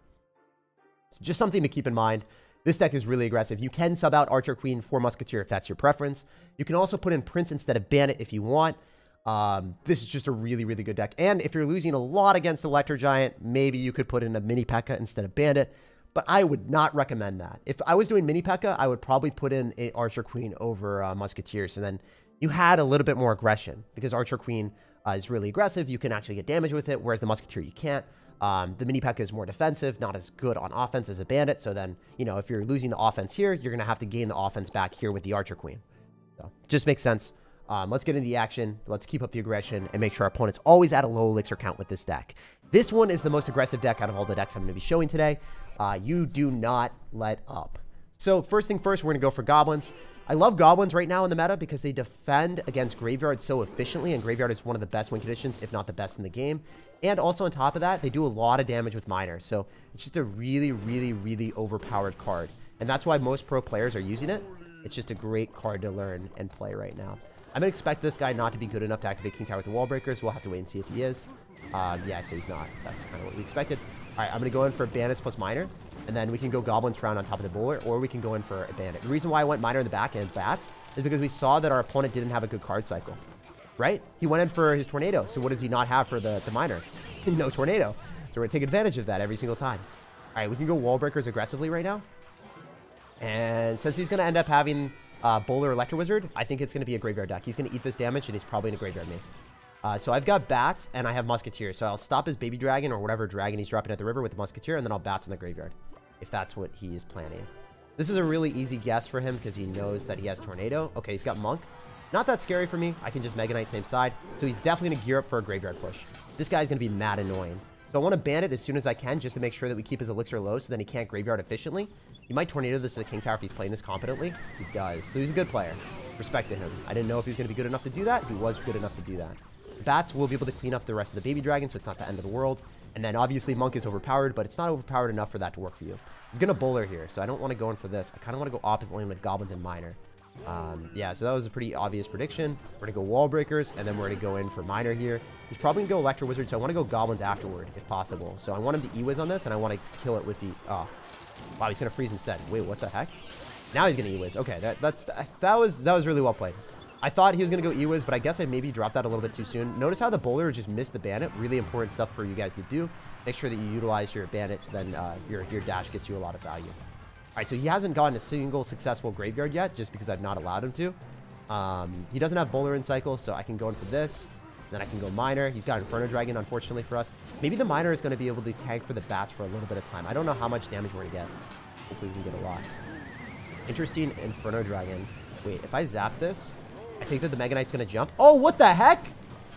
It's just something to keep in mind. This deck is really aggressive. You can sub out Archer Queen for Musketeer if that's your preference. You can also put in Prince instead of Bandit if you want. Um, this is just a really, really good deck. And if you're losing a lot against Electro Giant, maybe you could put in a Mini P.E.K.K.A. instead of Bandit. But I would not recommend that. If I was doing Mini P.E.K.K.A., I would probably put in a Archer Queen over uh, Musketeer. So then you had a little bit more aggression because Archer Queen uh, is really aggressive. You can actually get damage with it, whereas the Musketeer you can't. Um, the mini P.E.K.K.A. is more defensive, not as good on offense as a bandit. So then, you know, if you're losing the offense here, you're going to have to gain the offense back here with the Archer Queen. So just makes sense. Um, let's get into the action. Let's keep up the aggression and make sure our opponents always add a low elixir count with this deck. This one is the most aggressive deck out of all the decks I'm going to be showing today. Uh, you do not let up. So first thing first, we're going to go for goblins. I love goblins right now in the meta because they defend against graveyard so efficiently, and graveyard is one of the best win conditions, if not the best in the game. And also on top of that, they do a lot of damage with Miner. So it's just a really, really, really overpowered card. And that's why most pro players are using it. It's just a great card to learn and play right now. I'm going to expect this guy not to be good enough to activate King Tower with the Wall Breakers. We'll have to wait and see if he is. Um, yeah, so he's not. That's kind of what we expected. All right, I'm going to go in for Bandits plus Miner. And then we can go Goblins Crown on top of the Bowler, or we can go in for a Bandit. The reason why I went Miner in the back and Bats is because we saw that our opponent didn't have a good card cycle right? He went in for his tornado. So what does he not have for the, the miner? no tornado. So we're going to take advantage of that every single time. All right, we can go wall breakers aggressively right now. And since he's going to end up having uh, Bowler Electro Wizard, I think it's going to be a graveyard deck. He's going to eat this damage, and he's probably in a graveyard me. Uh, so I've got Bats, and I have Musketeer. So I'll stop his Baby Dragon or whatever dragon he's dropping at the river with the Musketeer, and then I'll Bats in the graveyard, if that's what he is planning. This is a really easy guess for him because he knows that he has Tornado. Okay, he's got Monk. Not that scary for me. I can just Mega Knight same side. So he's definitely going to gear up for a graveyard push. This guy's going to be mad annoying. So I want to Bandit as soon as I can just to make sure that we keep his elixir low so then he can't graveyard efficiently. He might tornado this to the King Tower if he's playing this competently. He does. So he's a good player. Respect to him. I didn't know if he was going to be good enough to do that. He was good enough to do that. Bats will be able to clean up the rest of the baby dragon, so it's not the end of the world. And then obviously Monk is overpowered, but it's not overpowered enough for that to work for you. He's going to bowler here, so I don't want to go in for this. I kind of want to go opposite lane with Goblins and Miner. Um, yeah, so that was a pretty obvious prediction. We're going to go Wall Breakers, and then we're going to go in for Miner here. He's probably going to go Electro Wizard, so I want to go Goblins afterward, if possible. So I want him to E-Wiz on this, and I want to kill it with the... Oh, wow, he's going to freeze instead. Wait, what the heck? Now he's going to E-Wiz. Okay, that, that, that, was, that was really well played. I thought he was going to go E-Wiz, but I guess I maybe dropped that a little bit too soon. Notice how the bowler just missed the bandit. Really important stuff for you guys to do. Make sure that you utilize your bandit so then uh, your, your dash gets you a lot of value. All right, so he hasn't gotten a single successful graveyard yet, just because I've not allowed him to. Um, he doesn't have Bowler in cycle, so I can go in for this. Then I can go Miner. He's got Inferno Dragon, unfortunately for us. Maybe the Miner is going to be able to tank for the bats for a little bit of time. I don't know how much damage we're going to get. Hopefully we can get a lot. Interesting Inferno Dragon. Wait, if I zap this, I think that the Mega Knight's to jump. Oh, what the heck?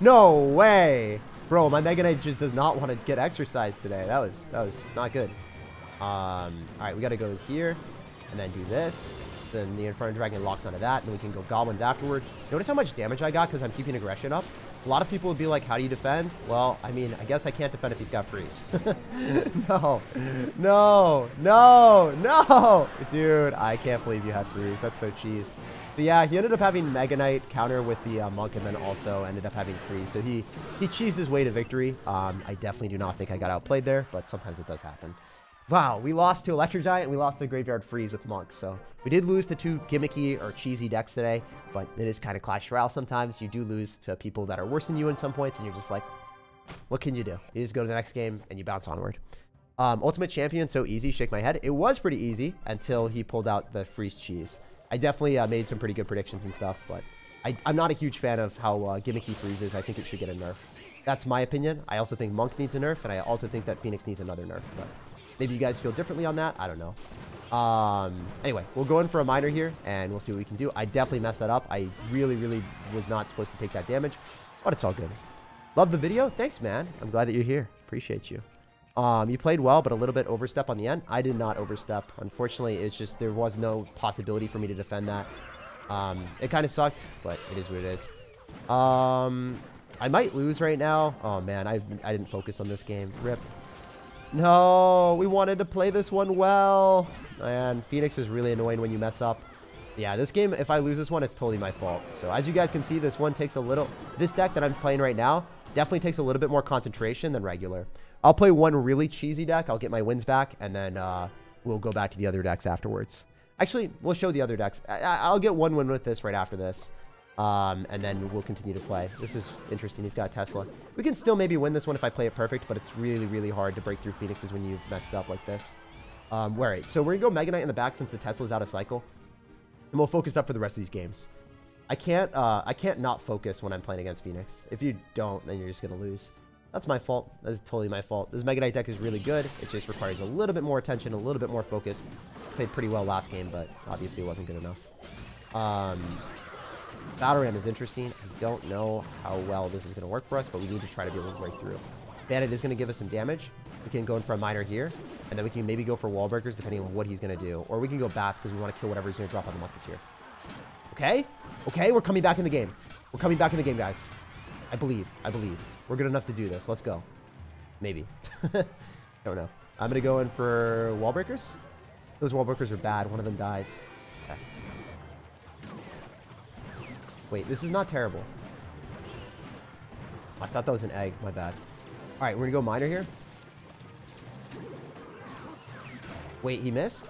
No way. Bro, my Mega Knight just does not want to get exercise today. That was that was not good. Um, all right, we got to go here and then do this. Then the Inferno Dragon locks onto that, and then we can go Goblins afterward. Notice how much damage I got because I'm keeping aggression up. A lot of people would be like, how do you defend? Well, I mean, I guess I can't defend if he's got freeze. no, no, no, no. Dude, I can't believe you had freeze. That's so cheese. But yeah, he ended up having Mega Knight counter with the uh, Monk and then also ended up having freeze. So he, he cheesed his way to victory. Um, I definitely do not think I got outplayed there, but sometimes it does happen. Wow, we lost to Electro Giant. We lost to Graveyard Freeze with Monk. So we did lose to two gimmicky or cheesy decks today, but it is kind of Clash Royale sometimes. You do lose to people that are worse than you in some points, and you're just like, what can you do? You just go to the next game and you bounce onward. Um, Ultimate Champion, so easy. Shake my head. It was pretty easy until he pulled out the Freeze Cheese. I definitely uh, made some pretty good predictions and stuff, but I, am not a huge fan of how uh, gimmicky Freeze is. I think it should get a nerf. That's my opinion. I also think Monk needs a nerf, and I also think that Phoenix needs another nerf. But Maybe you guys feel differently on that. I don't know. Um, anyway, we'll go in for a miner here, and we'll see what we can do. I definitely messed that up. I really, really was not supposed to take that damage, but it's all good. Love the video. Thanks, man. I'm glad that you're here. Appreciate you. Um, you played well, but a little bit overstep on the end. I did not overstep. Unfortunately, it's just there was no possibility for me to defend that. Um, it kind of sucked, but it is what it is. Um, I might lose right now. Oh, man, I, I didn't focus on this game. Rip. No, we wanted to play this one well. And Phoenix is really annoying when you mess up. Yeah, this game, if I lose this one, it's totally my fault. So as you guys can see, this one takes a little... This deck that I'm playing right now definitely takes a little bit more concentration than regular. I'll play one really cheesy deck. I'll get my wins back, and then uh, we'll go back to the other decks afterwards. Actually, we'll show the other decks. I will get one win with this right after this. Um, and then we'll continue to play. This is interesting. He's got Tesla. We can still maybe win this one if I play it perfect, but it's really, really hard to break through Phoenixes when you've messed up like this. Um, all right, so we're going to go Mega Knight in the back since the Tesla's out of cycle. And we'll focus up for the rest of these games. I can't, uh, I can't not focus when I'm playing against Phoenix. If you don't, then you're just going to lose. That's my fault. That is totally my fault. This Mega Knight deck is really good. It just requires a little bit more attention, a little bit more focus. Played pretty well last game, but obviously it wasn't good enough. Um, Battle Ram is interesting. I don't know how well this is going to work for us, but we need to try to be able to break through. Bandit is going to give us some damage. We can go in for a miner here, and then we can maybe go for wall breakers depending on what he's going to do. Or we can go bats because we want to kill whatever he's going to drop on the musketeer. Okay? Okay, we're coming back in the game. We're coming back in the game, guys. I believe. I believe. We're good enough to do this. Let's go. Maybe. don't know. I'm going to go in for wall breakers. Those wall breakers are bad. One of them dies. Okay. Wait, this is not terrible. I thought that was an egg. My bad. All right, we're going to go miner here. Wait, he missed?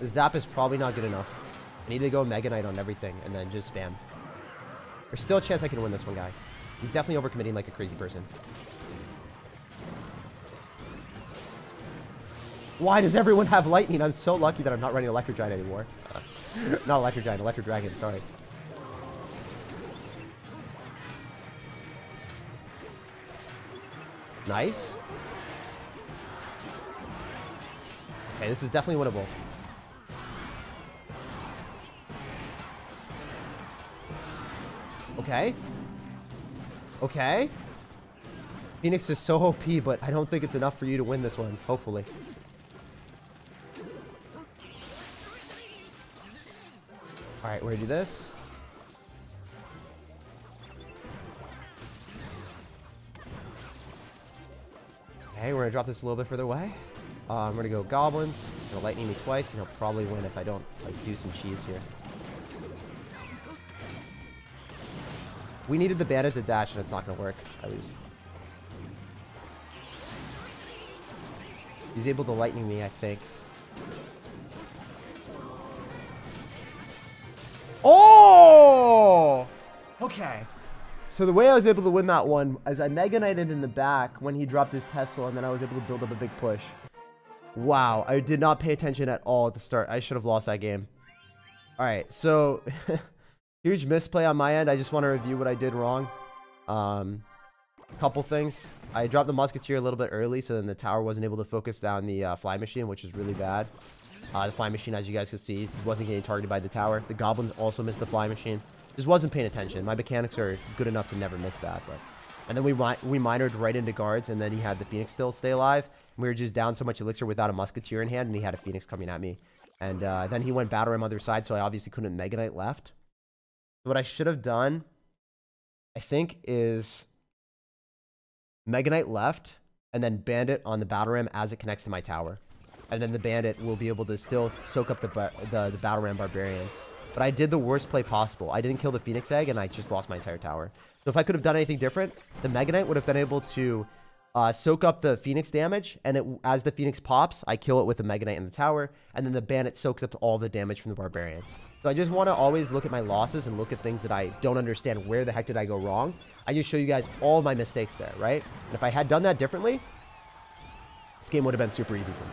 The zap is probably not good enough. I need to go Mega Knight on everything and then just spam. There's still a chance I can win this one, guys. He's definitely overcommitting like a crazy person. Why does everyone have lightning? I'm so lucky that I'm not running Electric Giant anymore. Uh, not Electric Giant, Electric Dragon, sorry. Nice. Okay, this is definitely winnable. Okay. Okay. Phoenix is so OP, but I don't think it's enough for you to win this one, hopefully. Alright, we're gonna do this. Okay, we're gonna drop this a little bit further away. Uh, I'm gonna go Goblins. He'll lightning me twice, and he'll probably win if I don't like do some cheese here. We needed the bandit to dash, and it's not gonna work. at least. He's able to lightning me, I think. Oh! Okay. So the way I was able to win that one is I Mega Knighted in the back when he dropped his Tesla, and then I was able to build up a big push. Wow, I did not pay attention at all at the start. I should have lost that game. All right, so huge misplay on my end. I just want to review what I did wrong. Um, couple things. I dropped the Musketeer a little bit early, so then the tower wasn't able to focus down the uh, Fly Machine, which is really bad. Uh, the Fly Machine, as you guys can see, wasn't getting targeted by the tower. The Goblins also missed the Fly Machine. Just wasn't paying attention. My mechanics are good enough to never miss that. But and then we we minored right into guards, and then he had the Phoenix still stay alive. we were just down so much elixir without a musketeer in hand, and he had a Phoenix coming at me. And uh, then he went battle ram other side, so I obviously couldn't Mega Knight left. What I should have done, I think, is Mega Knight left, and then Bandit on the battle ram as it connects to my tower. And then the Bandit will be able to still soak up the, the, the battle ram barbarians. But I did the worst play possible. I didn't kill the Phoenix Egg, and I just lost my entire tower. So if I could have done anything different, the Mega Knight would have been able to uh, soak up the Phoenix damage, and it, as the Phoenix pops, I kill it with the Mega Knight in the tower, and then the Bandit soaks up all the damage from the Barbarians. So I just want to always look at my losses and look at things that I don't understand. Where the heck did I go wrong? I just show you guys all my mistakes there, right? And if I had done that differently, this game would have been super easy for me.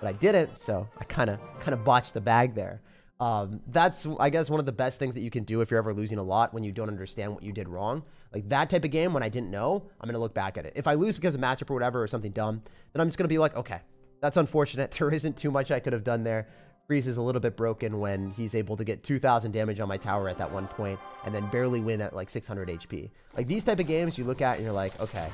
But I didn't, so I kind of kind of botched the bag there. Um, that's, I guess, one of the best things that you can do if you're ever losing a lot when you don't understand what you did wrong. Like that type of game, when I didn't know, I'm going to look back at it. If I lose because of matchup or whatever or something dumb, then I'm just going to be like, okay, that's unfortunate. There isn't too much I could have done there. Freeze is a little bit broken when he's able to get 2,000 damage on my tower at that one point and then barely win at like 600 HP. Like these type of games you look at and you're like, okay,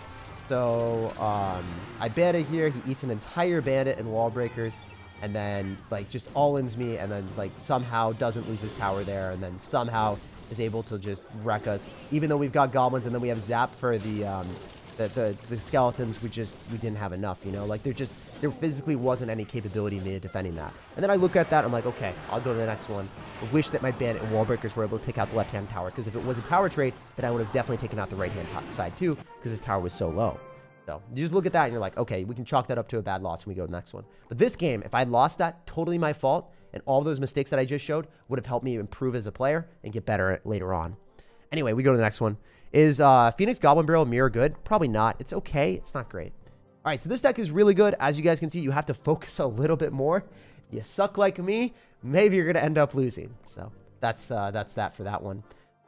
so um, I bandit here. He eats an entire bandit and wall breakers and then like just all-ins me and then like somehow doesn't lose his tower there and then somehow is able to just wreck us. Even though we've got goblins and then we have zap for the um the, the, the skeletons we just we didn't have enough you know? Like there just there physically wasn't any capability in me defending that. And then i look at that i'm like okay i'll go to the next one. I wish that my bandit and wall breakers were able to take out the left hand tower because if it was a tower trade then i would have definitely taken out the right hand side too because his tower was so low so you just look at that and you're like, okay, we can chalk that up to a bad loss and we go to the next one. But this game, if I lost that, totally my fault. And all those mistakes that I just showed would have helped me improve as a player and get better later on. Anyway, we go to the next one. Is uh, Phoenix Goblin Barrel Mirror good? Probably not. It's okay. It's not great. All right, so this deck is really good. As you guys can see, you have to focus a little bit more. If you suck like me, maybe you're going to end up losing. So that's uh, that's that for that one.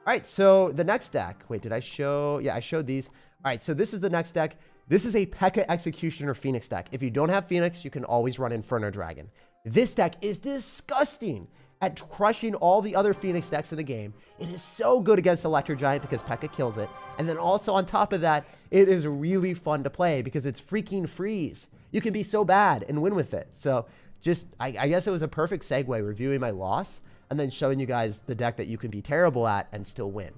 All right, so the next deck. Wait, did I show? Yeah, I showed these. All right, so this is the next deck. This is a P.E.K.K.A. Executioner Phoenix deck. If you don't have Phoenix, you can always run Inferno Dragon. This deck is disgusting at crushing all the other Phoenix decks in the game. It is so good against Electro Giant because P.E.K.K.A. kills it. And then also on top of that, it is really fun to play because it's freaking freeze. You can be so bad and win with it. So just, I, I guess it was a perfect segue reviewing my loss and then showing you guys the deck that you can be terrible at and still win.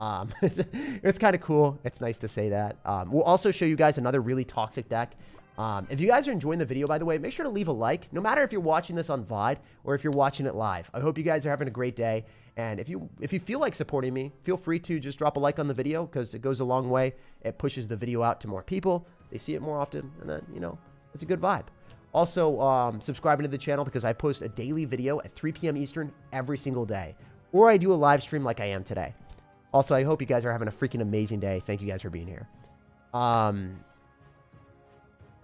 Um, it's kind of cool. It's nice to say that. Um, we'll also show you guys another really toxic deck. Um, if you guys are enjoying the video, by the way, make sure to leave a like, no matter if you're watching this on VOD or if you're watching it live. I hope you guys are having a great day. And if you if you feel like supporting me, feel free to just drop a like on the video because it goes a long way. It pushes the video out to more people. They see it more often, and then, you know, it's a good vibe. Also, um, subscribing to the channel because I post a daily video at 3 p.m. Eastern every single day. Or I do a live stream like I am today. Also, I hope you guys are having a freaking amazing day. Thank you guys for being here. Um,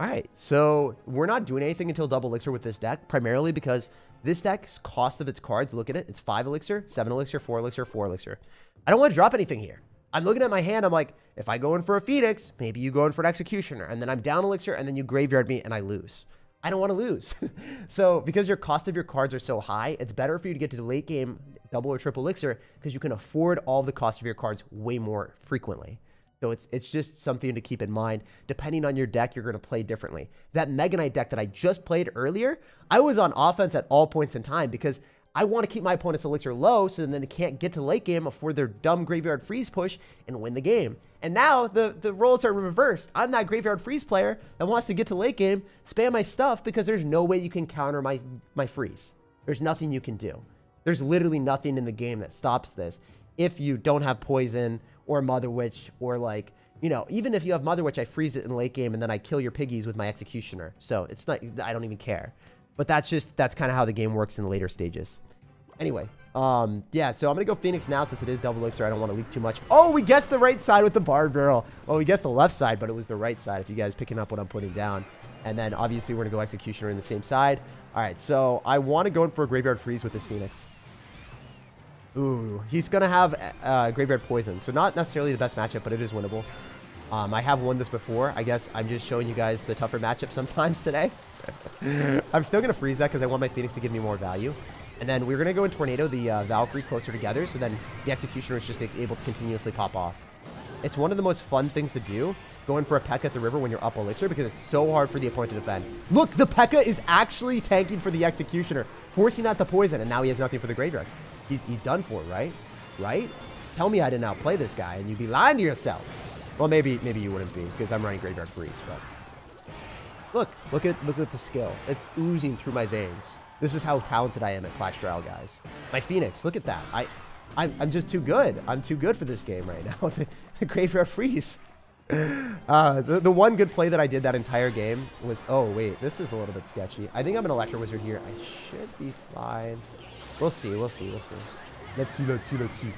all right, so we're not doing anything until double elixir with this deck, primarily because this deck's cost of its cards, look at it, it's five elixir, seven elixir, four elixir, four elixir. I don't want to drop anything here. I'm looking at my hand, I'm like, if I go in for a Phoenix, maybe you go in for an Executioner, and then I'm down elixir, and then you graveyard me, and I lose. I don't want to lose. so because your cost of your cards are so high, it's better for you to get to the late game double or triple elixir because you can afford all the cost of your cards way more frequently. So it's it's just something to keep in mind. Depending on your deck, you're going to play differently. That Mega Knight deck that I just played earlier, I was on offense at all points in time because I want to keep my opponent's elixir low so then they can't get to late game before their dumb graveyard freeze push and win the game. And now the, the roles are reversed. I'm that Graveyard Freeze player that wants to get to late game, spam my stuff because there's no way you can counter my, my freeze. There's nothing you can do. There's literally nothing in the game that stops this if you don't have poison or Mother Witch or like, you know, even if you have Mother Witch, I freeze it in late game and then I kill your piggies with my Executioner. So it's not, I don't even care. But that's just, that's kind of how the game works in the later stages. Anyway, um, yeah, so I'm going to go Phoenix now since it is double elixir. I don't want to leak too much. Oh, we guessed the right side with the Barb Barrel. Well, we guessed the left side, but it was the right side if you guys picking up what I'm putting down. And then obviously we're going to go Executioner in the same side. All right, so I want to go in for a Graveyard Freeze with this Phoenix. Ooh, he's going to have uh, Graveyard Poison. So not necessarily the best matchup, but it is winnable. Um, I have won this before. I guess I'm just showing you guys the tougher matchup sometimes today. I'm still going to freeze that because I want my Phoenix to give me more value. And then we're going to go in Tornado, the uh, Valkyrie, closer together, so then the Executioner is just able to continuously pop off. It's one of the most fun things to do, going for a P.E.K.K.A at the river when you're up Elixir, because it's so hard for the opponent to defend. Look, the P.E.K.K.A is actually tanking for the Executioner, forcing out the poison, and now he has nothing for the Graveyard. He's, he's done for, right? Right? Tell me I didn't outplay this guy, and you'd be lying to yourself. Well, maybe maybe you wouldn't be, because I'm running Graveyard Freeze, but... Look, look at look at the skill. It's oozing through my veins. This is how talented I am at Clash Royale, guys. My Phoenix, look at that. I, I'm, I'm just too good. I'm too good for this game right now. the, the Graveyard Freeze. Uh, the, the one good play that I did that entire game was... Oh, wait. This is a little bit sketchy. I think I'm an Electro Wizard here. I should be fine. We'll see. We'll see. We'll see. Let's see. Let's see. Let's see.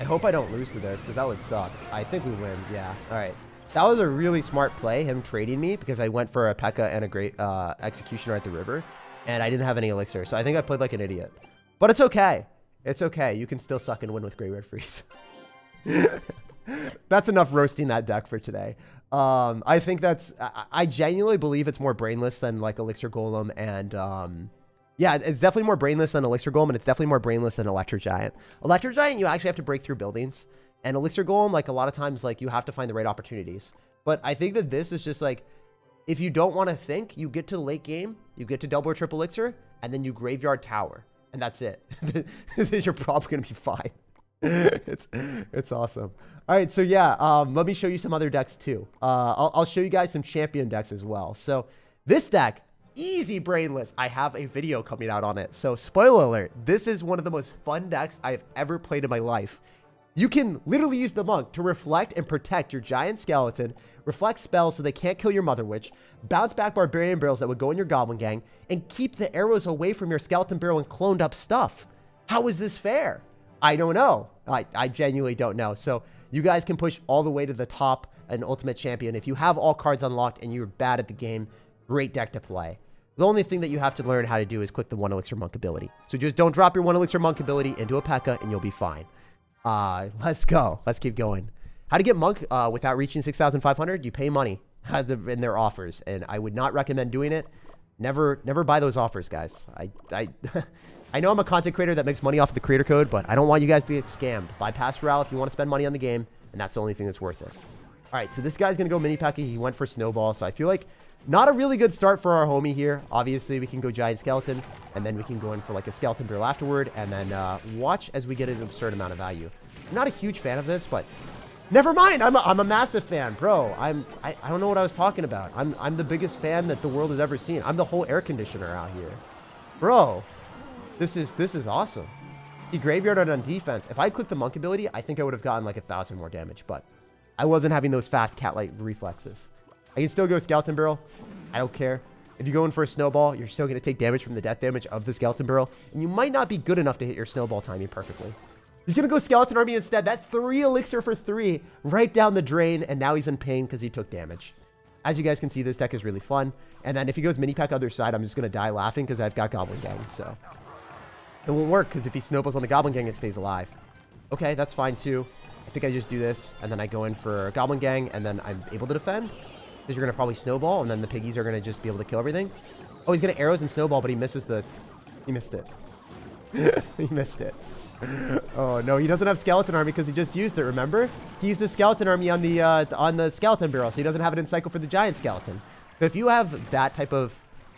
I hope I don't lose to this because that would suck. I think we win. Yeah. All right. That was a really smart play, him trading me, because I went for a P.E.K.K.A and a great uh, Executioner at the river, and I didn't have any Elixir, so I think I played like an idiot. But it's okay. It's okay. You can still suck and win with Graveyard Freeze. that's enough roasting that deck for today. Um, I think that's... I, I, genuinely believe it's more brainless than like Elixir Golem and... Um, yeah, it's definitely more brainless than Elixir Golem, and it's definitely more brainless than Electro Giant. Electro Giant, you actually have to break through buildings. And Elixir Golem, like a lot of times, like you have to find the right opportunities. But I think that this is just like, if you don't want to think, you get to the late game, you get to double or triple Elixir, and then you Graveyard Tower. And that's it. You're probably going to be fine. it's it's awesome. All right, so yeah, um, let me show you some other decks too. Uh, I'll, I'll show you guys some champion decks as well. So this deck, easy brainless. I have a video coming out on it. So spoiler alert, this is one of the most fun decks I've ever played in my life. You can literally use the monk to reflect and protect your giant skeleton, reflect spells so they can't kill your mother witch, bounce back barbarian barrels that would go in your goblin gang, and keep the arrows away from your skeleton barrel and cloned up stuff. How is this fair? I don't know. I, I genuinely don't know. So you guys can push all the way to the top an ultimate champion. If you have all cards unlocked and you're bad at the game, great deck to play. The only thing that you have to learn how to do is click the one elixir monk ability. So just don't drop your one elixir monk ability into a P.E.K.K.A and you'll be fine. Uh, let's go. Let's keep going. How to get Monk uh, without reaching 6,500? You pay money in their offers, and I would not recommend doing it. Never, never buy those offers, guys. I, I, I know I'm a content creator that makes money off of the creator code, but I don't want you guys to get scammed. Buy Pass Royale if you want to spend money on the game, and that's the only thing that's worth it. All right, so this guy's going to go mini P.E.K.K.A. He went for Snowball, so I feel like not a really good start for our homie here. Obviously, we can go Giant Skeleton, and then we can go in for like a Skeleton Barrel afterward, and then uh, watch as we get an absurd amount of value. I'm not a huge fan of this, but never mind. I'm a, I'm a massive fan, bro. I'm I, I don't know what I was talking about. I'm I'm the biggest fan that the world has ever seen. I'm the whole air conditioner out here, bro. This is this is awesome. He graveyarded on defense. If I clicked the monk ability, I think I would have gotten like a thousand more damage, but I wasn't having those fast cat-like reflexes. I can still go Skeleton Barrel. I don't care. If you go in for a Snowball, you're still going to take damage from the death damage of the Skeleton Barrel, and you might not be good enough to hit your Snowball timing perfectly. He's going to go Skeleton Army instead. That's three Elixir for three, right down the drain, and now he's in pain because he took damage. As you guys can see, this deck is really fun. And then if he goes Mini Pack other side, I'm just going to die laughing because I've got Goblin Gang, so... It won't work because if he snowballs on the Goblin Gang, it stays alive. Okay, that's fine too. I think I just do this, and then I go in for Goblin Gang, and then I'm able to defend. You're going to probably snowball, and then the piggies are going to just be able to kill everything. Oh, he's going to arrows and snowball, but he misses the... He missed it. he missed it. oh, no, he doesn't have skeleton army because he just used it, remember? He used the skeleton army on the uh, on the skeleton barrel, so he doesn't have it in cycle for the giant skeleton. But if you have that type of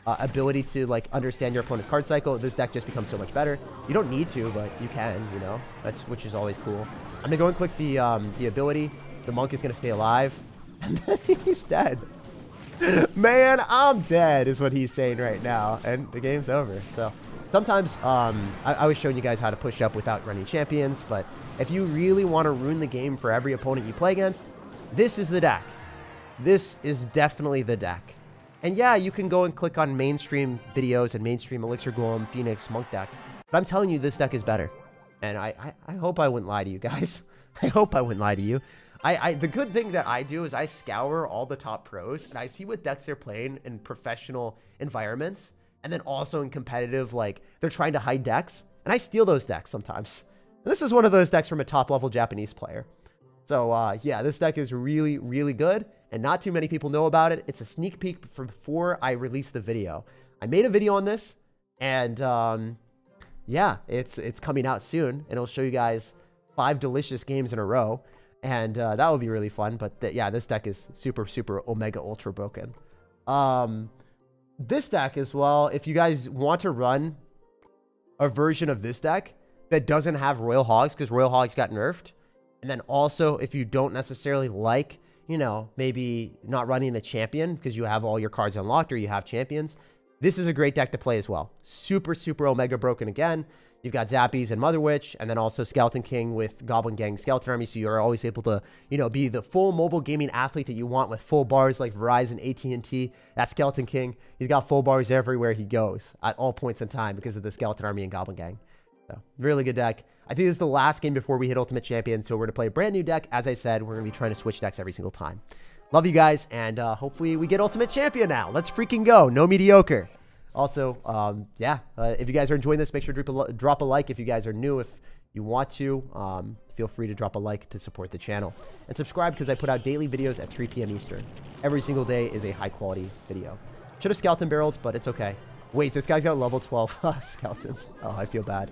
uh, ability to like understand your opponent's card cycle, this deck just becomes so much better. You don't need to, but you can, you know, that's which is always cool. I'm gonna go and click the um, the ability. The monk is gonna stay alive, and then he's dead. Man, I'm dead, is what he's saying right now, and the game's over. So sometimes um, I, I was showing you guys how to push up without running champions, but if you really want to ruin the game for every opponent you play against, this is the deck. This is definitely the deck. And yeah, you can go and click on mainstream videos and mainstream Elixir Golem, Phoenix, Monk decks. But I'm telling you, this deck is better. And I, I, I hope I wouldn't lie to you guys. I hope I wouldn't lie to you. I, I, the good thing that I do is I scour all the top pros and I see what decks they're playing in professional environments. And then also in competitive, like they're trying to hide decks. And I steal those decks sometimes. And this is one of those decks from a top level Japanese player. So uh, yeah, this deck is really, really good and not too many people know about it. It's a sneak peek from before I release the video. I made a video on this, and um, yeah, it's it's coming out soon, and it'll show you guys five delicious games in a row, and uh, that will be really fun. But th yeah, this deck is super super omega ultra broken. Um, this deck as well. If you guys want to run a version of this deck that doesn't have Royal Hogs because Royal Hogs got nerfed, and then also if you don't necessarily like you know, maybe not running a champion because you have all your cards unlocked or you have champions, this is a great deck to play as well. Super, super Omega Broken again. You've got Zappies and Mother Witch, and then also Skeleton King with Goblin Gang Skeleton Army, so you're always able to, you know, be the full mobile gaming athlete that you want with full bars like Verizon, AT&T. That Skeleton King, he's got full bars everywhere he goes at all points in time because of the Skeleton Army and Goblin Gang. So, really good deck. I think this is the last game before we hit Ultimate Champion, so we're going to play a brand new deck. As I said, we're going to be trying to switch decks every single time. Love you guys, and uh, hopefully we get Ultimate Champion now. Let's freaking go. No mediocre. Also, um, yeah, uh, if you guys are enjoying this, make sure to drop a, drop a like if you guys are new. If you want to, um, feel free to drop a like to support the channel. And subscribe because I put out daily videos at 3 p.m. Eastern. Every single day is a high-quality video. Should have skeleton barreled, but it's okay. Wait, this guy's got level 12 skeletons. Oh, I feel bad.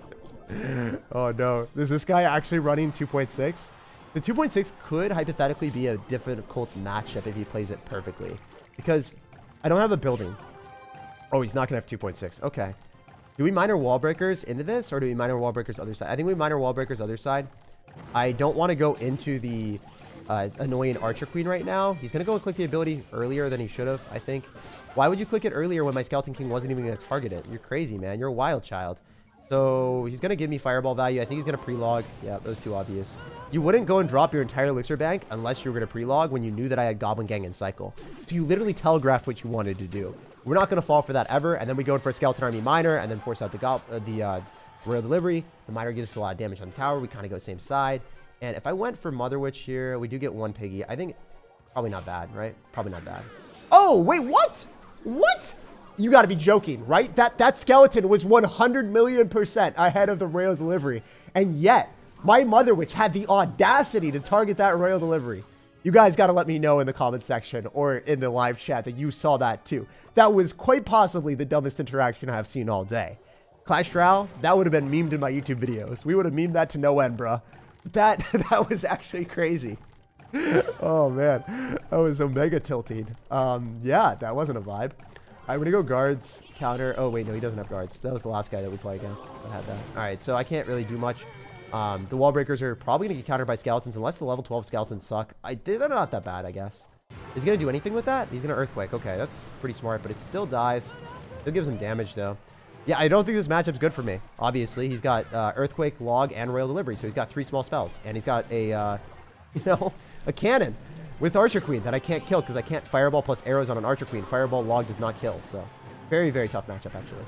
oh no. Is this guy actually running 2.6? The 2.6 could hypothetically be a difficult matchup if he plays it perfectly. Because I don't have a building. Oh, he's not going to have 2.6. Okay. Do we miner wall breakers into this? Or do we miner wall breakers other side? I think we miner wall breakers other side. I don't want to go into the uh, annoying Archer Queen right now. He's going to go and click the ability earlier than he should have, I think. Why would you click it earlier when my Skeleton King wasn't even going to target it? You're crazy, man. You're a wild child. So he's going to give me fireball value. I think he's going to pre-log. Yeah, those two obvious. You wouldn't go and drop your entire elixir bank unless you were going to pre-log when you knew that I had Goblin Gang and Cycle. So you literally telegraphed what you wanted to do. We're not going to fall for that ever. And then we go in for a Skeleton Army Miner and then force out the, uh, the uh, Royal Delivery. The Miner gives us a lot of damage on the tower. We kind of go same side. And if I went for Mother Witch here, we do get one Piggy. I think probably not bad, right? Probably not bad. Oh, wait, what? What? You got to be joking, right? That that skeleton was 100 million percent ahead of the Royal Delivery. And yet, my Mother Witch had the audacity to target that Royal Delivery. You guys got to let me know in the comment section or in the live chat that you saw that too. That was quite possibly the dumbest interaction I've seen all day. Clash Royale, that would have been memed in my YouTube videos. We would have memed that to no end, bruh. That, that was actually crazy. oh, man. That was Omega tilting. Um, yeah, that wasn't a vibe. I'm going to go guards, counter. Oh, wait, no, he doesn't have guards. That was the last guy that we played against I had that. All right, so I can't really do much. Um, the wall breakers are probably going to get countered by skeletons unless the level 12 skeletons suck. I, they're not that bad, I guess. Is he going to do anything with that? He's going to Earthquake. Okay, that's pretty smart, but it still dies. Still gives him damage, though. Yeah, I don't think this matchup's good for me. Obviously, he's got uh, Earthquake, Log, and Royal Delivery, so he's got three small spells. And he's got a, uh, you know, a cannon with Archer Queen that I can't kill because I can't Fireball plus arrows on an Archer Queen. Fireball Log does not kill, so very, very tough matchup, actually.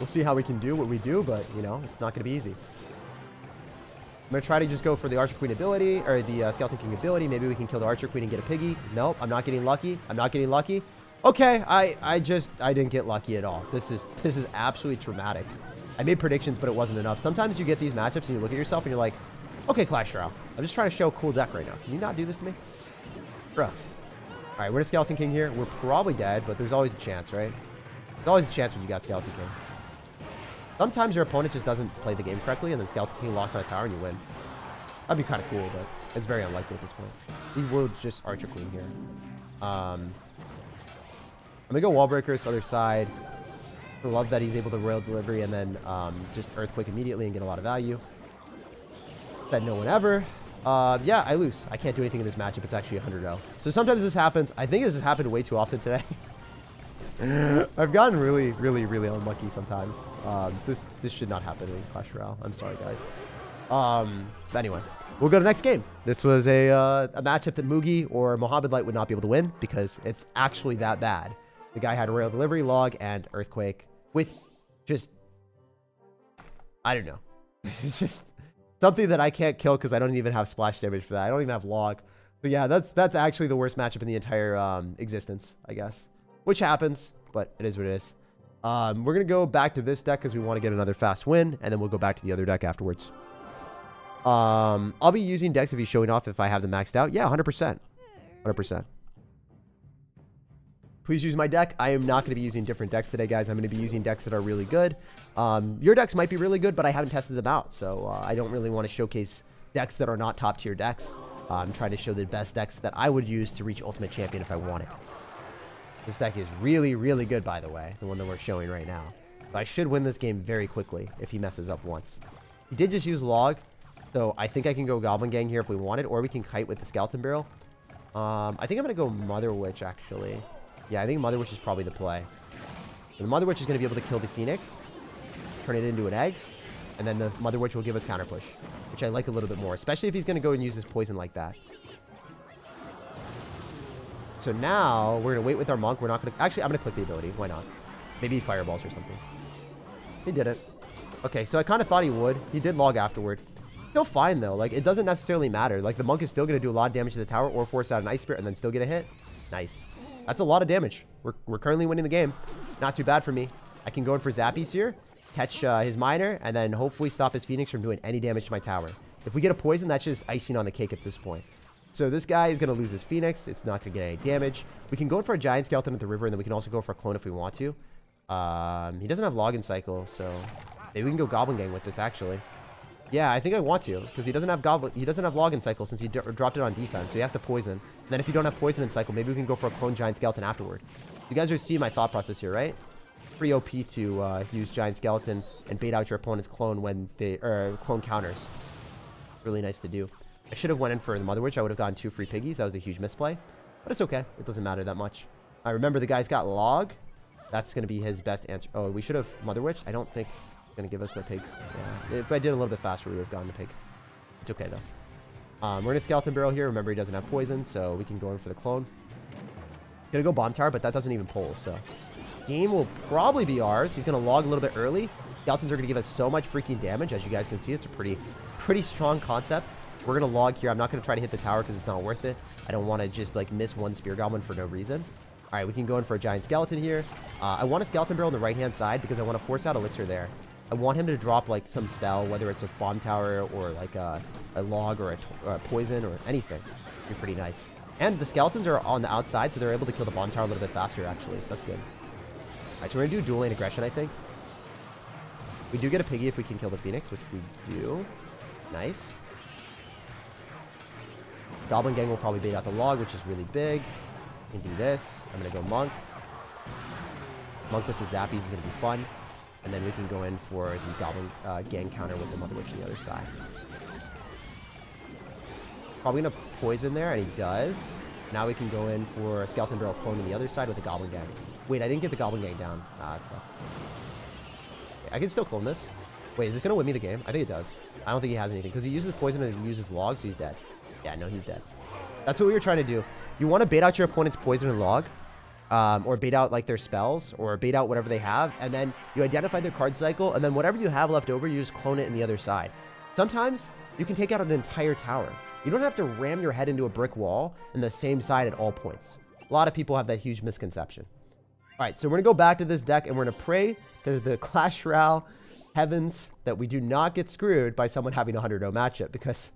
We'll see how we can do what we do, but, you know, it's not going to be easy. I'm going to try to just go for the Archer Queen ability, or the uh, Skeleton King ability. Maybe we can kill the Archer Queen and get a Piggy. Nope, I'm not getting lucky. I'm not getting lucky. Okay, I, I just, I didn't get lucky at all. This is, this is absolutely traumatic. I made predictions, but it wasn't enough. Sometimes you get these matchups and you look at yourself and you're like, Okay, Clash Royale. I'm just trying to show a cool deck right now. Can you not do this to me? Bruh. Alright, we're a Skeleton King here. We're probably dead, but there's always a chance, right? There's always a chance when you got Skeleton King. Sometimes your opponent just doesn't play the game correctly, and then Skeleton King lost on a tower and you win. That'd be kind of cool, but it's very unlikely at this point. We will just Archer Queen here. Um, I'm going to go Wallbreakers, other side. I love that he's able to Royal Delivery and then um, just Earthquake immediately and get a lot of value. That no one ever. Uh, yeah, I lose. I can't do anything in this matchup. It's actually 100-0. So sometimes this happens. I think this has happened way too often today. I've gotten really, really, really unlucky sometimes. Um, this this should not happen in Clash Royale. I'm sorry, guys. Um, anyway, we'll go to the next game. This was a, uh, a matchup that Mugi or Mohamed Light would not be able to win because it's actually that bad. The guy had Royal Delivery, Log, and Earthquake with just... I don't know. it's just something that I can't kill because I don't even have splash damage for that. I don't even have Log. But yeah, that's that's actually the worst matchup in the entire um, existence, I guess which happens, but it is what it is. Um, we're going to go back to this deck because we want to get another fast win, and then we'll go back to the other deck afterwards. Um, I'll be using decks if he's showing off if I have them maxed out. Yeah, 100%. 100%. Please use my deck. I am not going to be using different decks today, guys. I'm going to be using decks that are really good. Um, your decks might be really good, but I haven't tested them out, so uh, I don't really want to showcase decks that are not top-tier decks. Uh, I'm trying to show the best decks that I would use to reach Ultimate Champion if I wanted. This deck is really, really good, by the way. The one that we're showing right now. So I should win this game very quickly if he messes up once. He did just use Log. So I think I can go Goblin Gang here if we wanted. Or we can Kite with the Skeleton Barrel. Um, I think I'm going to go Mother Witch, actually. Yeah, I think Mother Witch is probably the play. The Mother Witch is going to be able to kill the Phoenix. Turn it into an egg. And then the Mother Witch will give us Counter Push. Which I like a little bit more. Especially if he's going to go and use his poison like that. So now we're to wait with our monk. We're not to... Actually, I'm going to click the ability. Why not? Maybe fireballs or something. He did it. Okay, so I kind of thought he would. He did log afterward. Still fine, though. Like, it doesn't necessarily matter. Like, the monk is still to do a lot of damage to the tower or force out an ice spirit and then still get a hit. Nice. That's a lot of damage. We're, we're currently winning the game. Not too bad for me. I can go in for Zappies here, catch uh, his miner, and then hopefully stop his Phoenix from doing any damage to my tower. If we get a poison, that's just icing on the cake at this point. So this guy is going to lose his Phoenix. It's not going to get any damage. We can go in for a Giant Skeleton at the river, and then we can also go for a Clone if we want to. Um, he doesn't have Log in Cycle, so maybe we can go Goblin Gang with this, actually. Yeah, I think I want to, because he doesn't have Goblin. He doesn't have Log in Cycle since he dropped it on defense, so he has to Poison. And then if you don't have Poison in Cycle, maybe we can go for a Clone Giant Skeleton afterward. You guys are seeing my thought process here, right? Free OP to uh, use Giant Skeleton and bait out your opponent's clone when they, or clone counters. Really nice to do. I should have went in for the Mother Witch. I would have gotten two free piggies. That was a huge misplay. But it's okay. It doesn't matter that much. I remember the guy's got log. That's going to be his best answer. Oh, we should have Mother Witch. I don't think going to give us a pig. Yeah. If I did a little bit faster, we would have gotten the pig. It's okay, though. Um, we're in a Skeleton Barrel here. Remember, he doesn't have poison, so we can go in for the clone. Gonna go Bomb Tower, but that doesn't even pull, so... Game will probably be ours. He's gonna log a little bit early. Skeletons are gonna give us so much freaking damage. As you guys can see, it's a pretty, pretty strong concept. We're going to log here. I'm not going to try to hit the tower because it's not worth it. I don't want to just like miss one Spear Goblin for no reason. All right, we can go in for a Giant Skeleton here. Uh, I want a Skeleton Barrel on the right-hand side because I want to force out Elixir there. I want him to drop like some spell, whether it's a Bomb Tower or like a, a log or a, or a Poison or anything. It'd be pretty nice. And the Skeletons are on the outside, so they're able to kill the Bomb Tower a little bit faster, actually, so that's good. All right, so we're going to do Dual Lane Aggression, I think. We do get a Piggy if we can kill the Phoenix, which we do. Nice. Goblin Gang will probably bait out the log, which is really big. can do this. I'm going to go Monk. Monk with the Zappies is going to be fun. And then we can go in for the Goblin uh, Gang counter with the Mother Witch on the other side. Probably going to poison there, and he does. Now we can go in for a Skeleton Barrel clone on the other side with the Goblin Gang. Wait, I didn't get the Goblin Gang down. Ah, that sucks. I can still clone this. Wait, is this going to win me the game? I think it does. I don't think he has anything, because he uses poison and he uses logs, so he's dead. Yeah, no, he's dead. That's what we were trying to do. You want to bait out your opponent's poison and log, um, or bait out like their spells, or bait out whatever they have, and then you identify their card cycle, and then whatever you have left over, you just clone it in the other side. Sometimes you can take out an entire tower. You don't have to ram your head into a brick wall in the same side at all points. A lot of people have that huge misconception. All right, so we're to go back to this deck, and we're to pray to the Clash Royale heavens that we do not get screwed by someone having a 100-0 matchup, because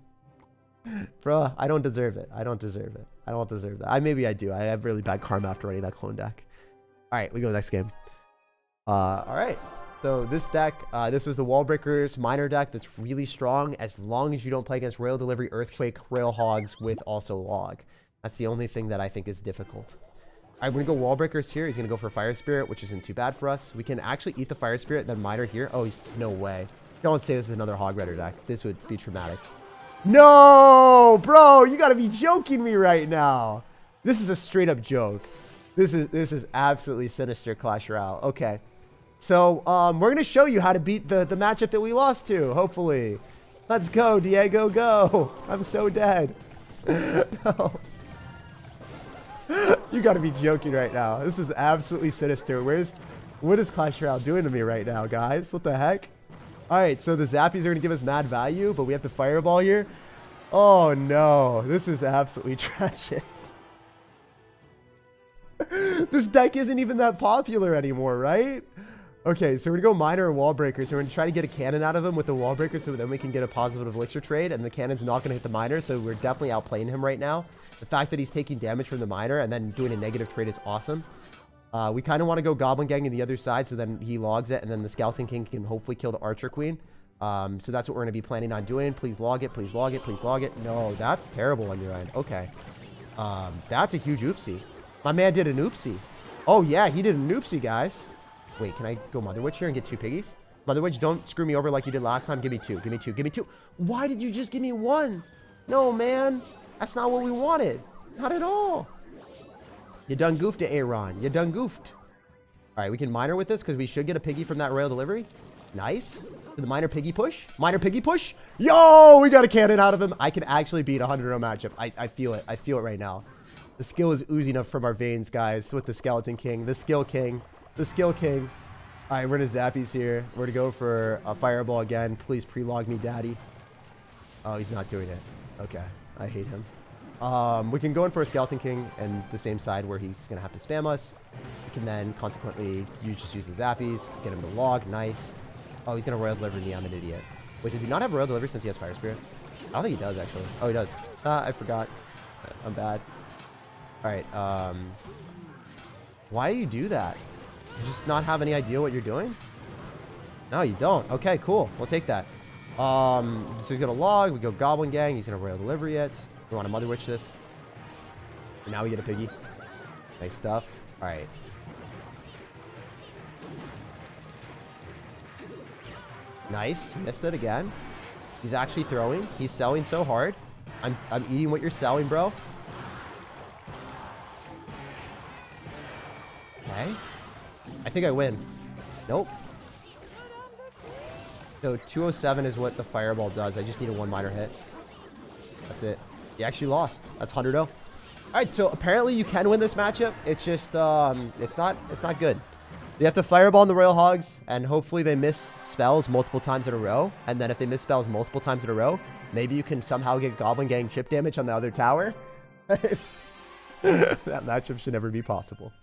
Bro, I don't deserve it. I don't deserve it. I don't deserve that. I maybe I do. I have really bad karma after running that clone deck. All right, we go next game. Uh, all right. So this deck, uh, this is the Wall Breakers Miner deck that's really strong as long as you don't play against Royal Delivery, Earthquake, Royal Hogs with also Log. That's the only thing that I think is difficult. right, we're gonna go Wallbreakers here. He's gonna go for fire spirit, which isn't too bad for us. We can actually eat the fire spirit, then miner here. Oh, he's no way. Don't say this is another hog rider deck. This would be traumatic. No, bro, you gotta be joking me right now. This is a straight up joke. This is this is absolutely sinister Clash Royale. Okay. So um, we're gonna show you how to beat the, the matchup that we lost to, hopefully. Let's go, Diego, go. I'm so dead. no. you gotta be joking right now. This is absolutely sinister. Where's what is Clash Royale doing to me right now, guys? What the heck? Alright, so the Zappies are gonna give us mad value, but we have the fireball here. Oh no, this is absolutely tragic. this deck isn't even that popular anymore, right? Okay, so we're gonna go miner and wall breaker. So we're gonna try to get a cannon out of him with the wall breaker so then we can get a positive elixir trade. And the cannon's not gonna hit the miner, so we're definitely outplaying him right now. The fact that he's taking damage from the miner and then doing a negative trade is awesome. Uh, we kind of want to go Goblin Gang in the other side so then he logs it and then the Skeleton King can hopefully kill the Archer Queen. Um, so that's what we're going to be planning on doing. Please log it, please log it, please log it. No, that's terrible on your end. Okay. Um, that's a huge oopsie. My man did an oopsie. Oh, yeah, he did an oopsie, guys. Wait, can I go Mother Witch here and get two piggies? Mother Witch, don't screw me over like you did last time. Give me two. Give me two. Give me two. Why did you just give me one? No, man. That's not what we wanted. Not at all. You done goofed it, Aaron. You done goofed. All right, we can miner with this because we should get a piggy from that royal delivery. Nice. The miner piggy push. Miner piggy push. Yo, we got a cannon out of him. I can actually beat a 100 matchup. I, I feel it. I feel it right now. The skill is oozing up from our veins, guys, with the Skeleton King, the Skill King, the Skill King. All right, we're going to Zappies here. We're going to go for a Fireball again. Please pre-log me, Daddy. Oh, he's not doing it. Okay. I hate him. Um, we can go in for a Skeleton King and the same side where he's going to have to spam us. We can then consequently you just use the Zappies, get him to log. Nice. Oh, he's going to Royal Delivery me. I'm an idiot. Wait, does he not have Royal Delivery since he has Fire Spirit? I don't think he does, actually. Oh, he does. Ah, I forgot. I'm bad. All right. Um, why do you do that? You just not have any idea what you're doing? No, you don't. Okay, cool. We'll take that. Um, so he's going to log. We go Goblin Gang. He's going to Royal Delivery it. We want to Mother Witch this. And now we get a Piggy. Nice stuff. All right. Nice. Missed it again. He's actually throwing. He's selling so hard. I'm, I'm eating what you're selling, bro. Okay. I think I win. Nope. So 207 is what the fireball does. I just need a one minor hit. That's it. He actually lost. That's 100 0. All right, so apparently you can win this matchup. It's just, um, it's not, it's not good. You have to fireball on the Royal Hogs, and hopefully they miss spells multiple times in a row. And then if they miss spells multiple times in a row, maybe you can somehow get Goblin Gang chip damage on the other tower. that matchup should never be possible.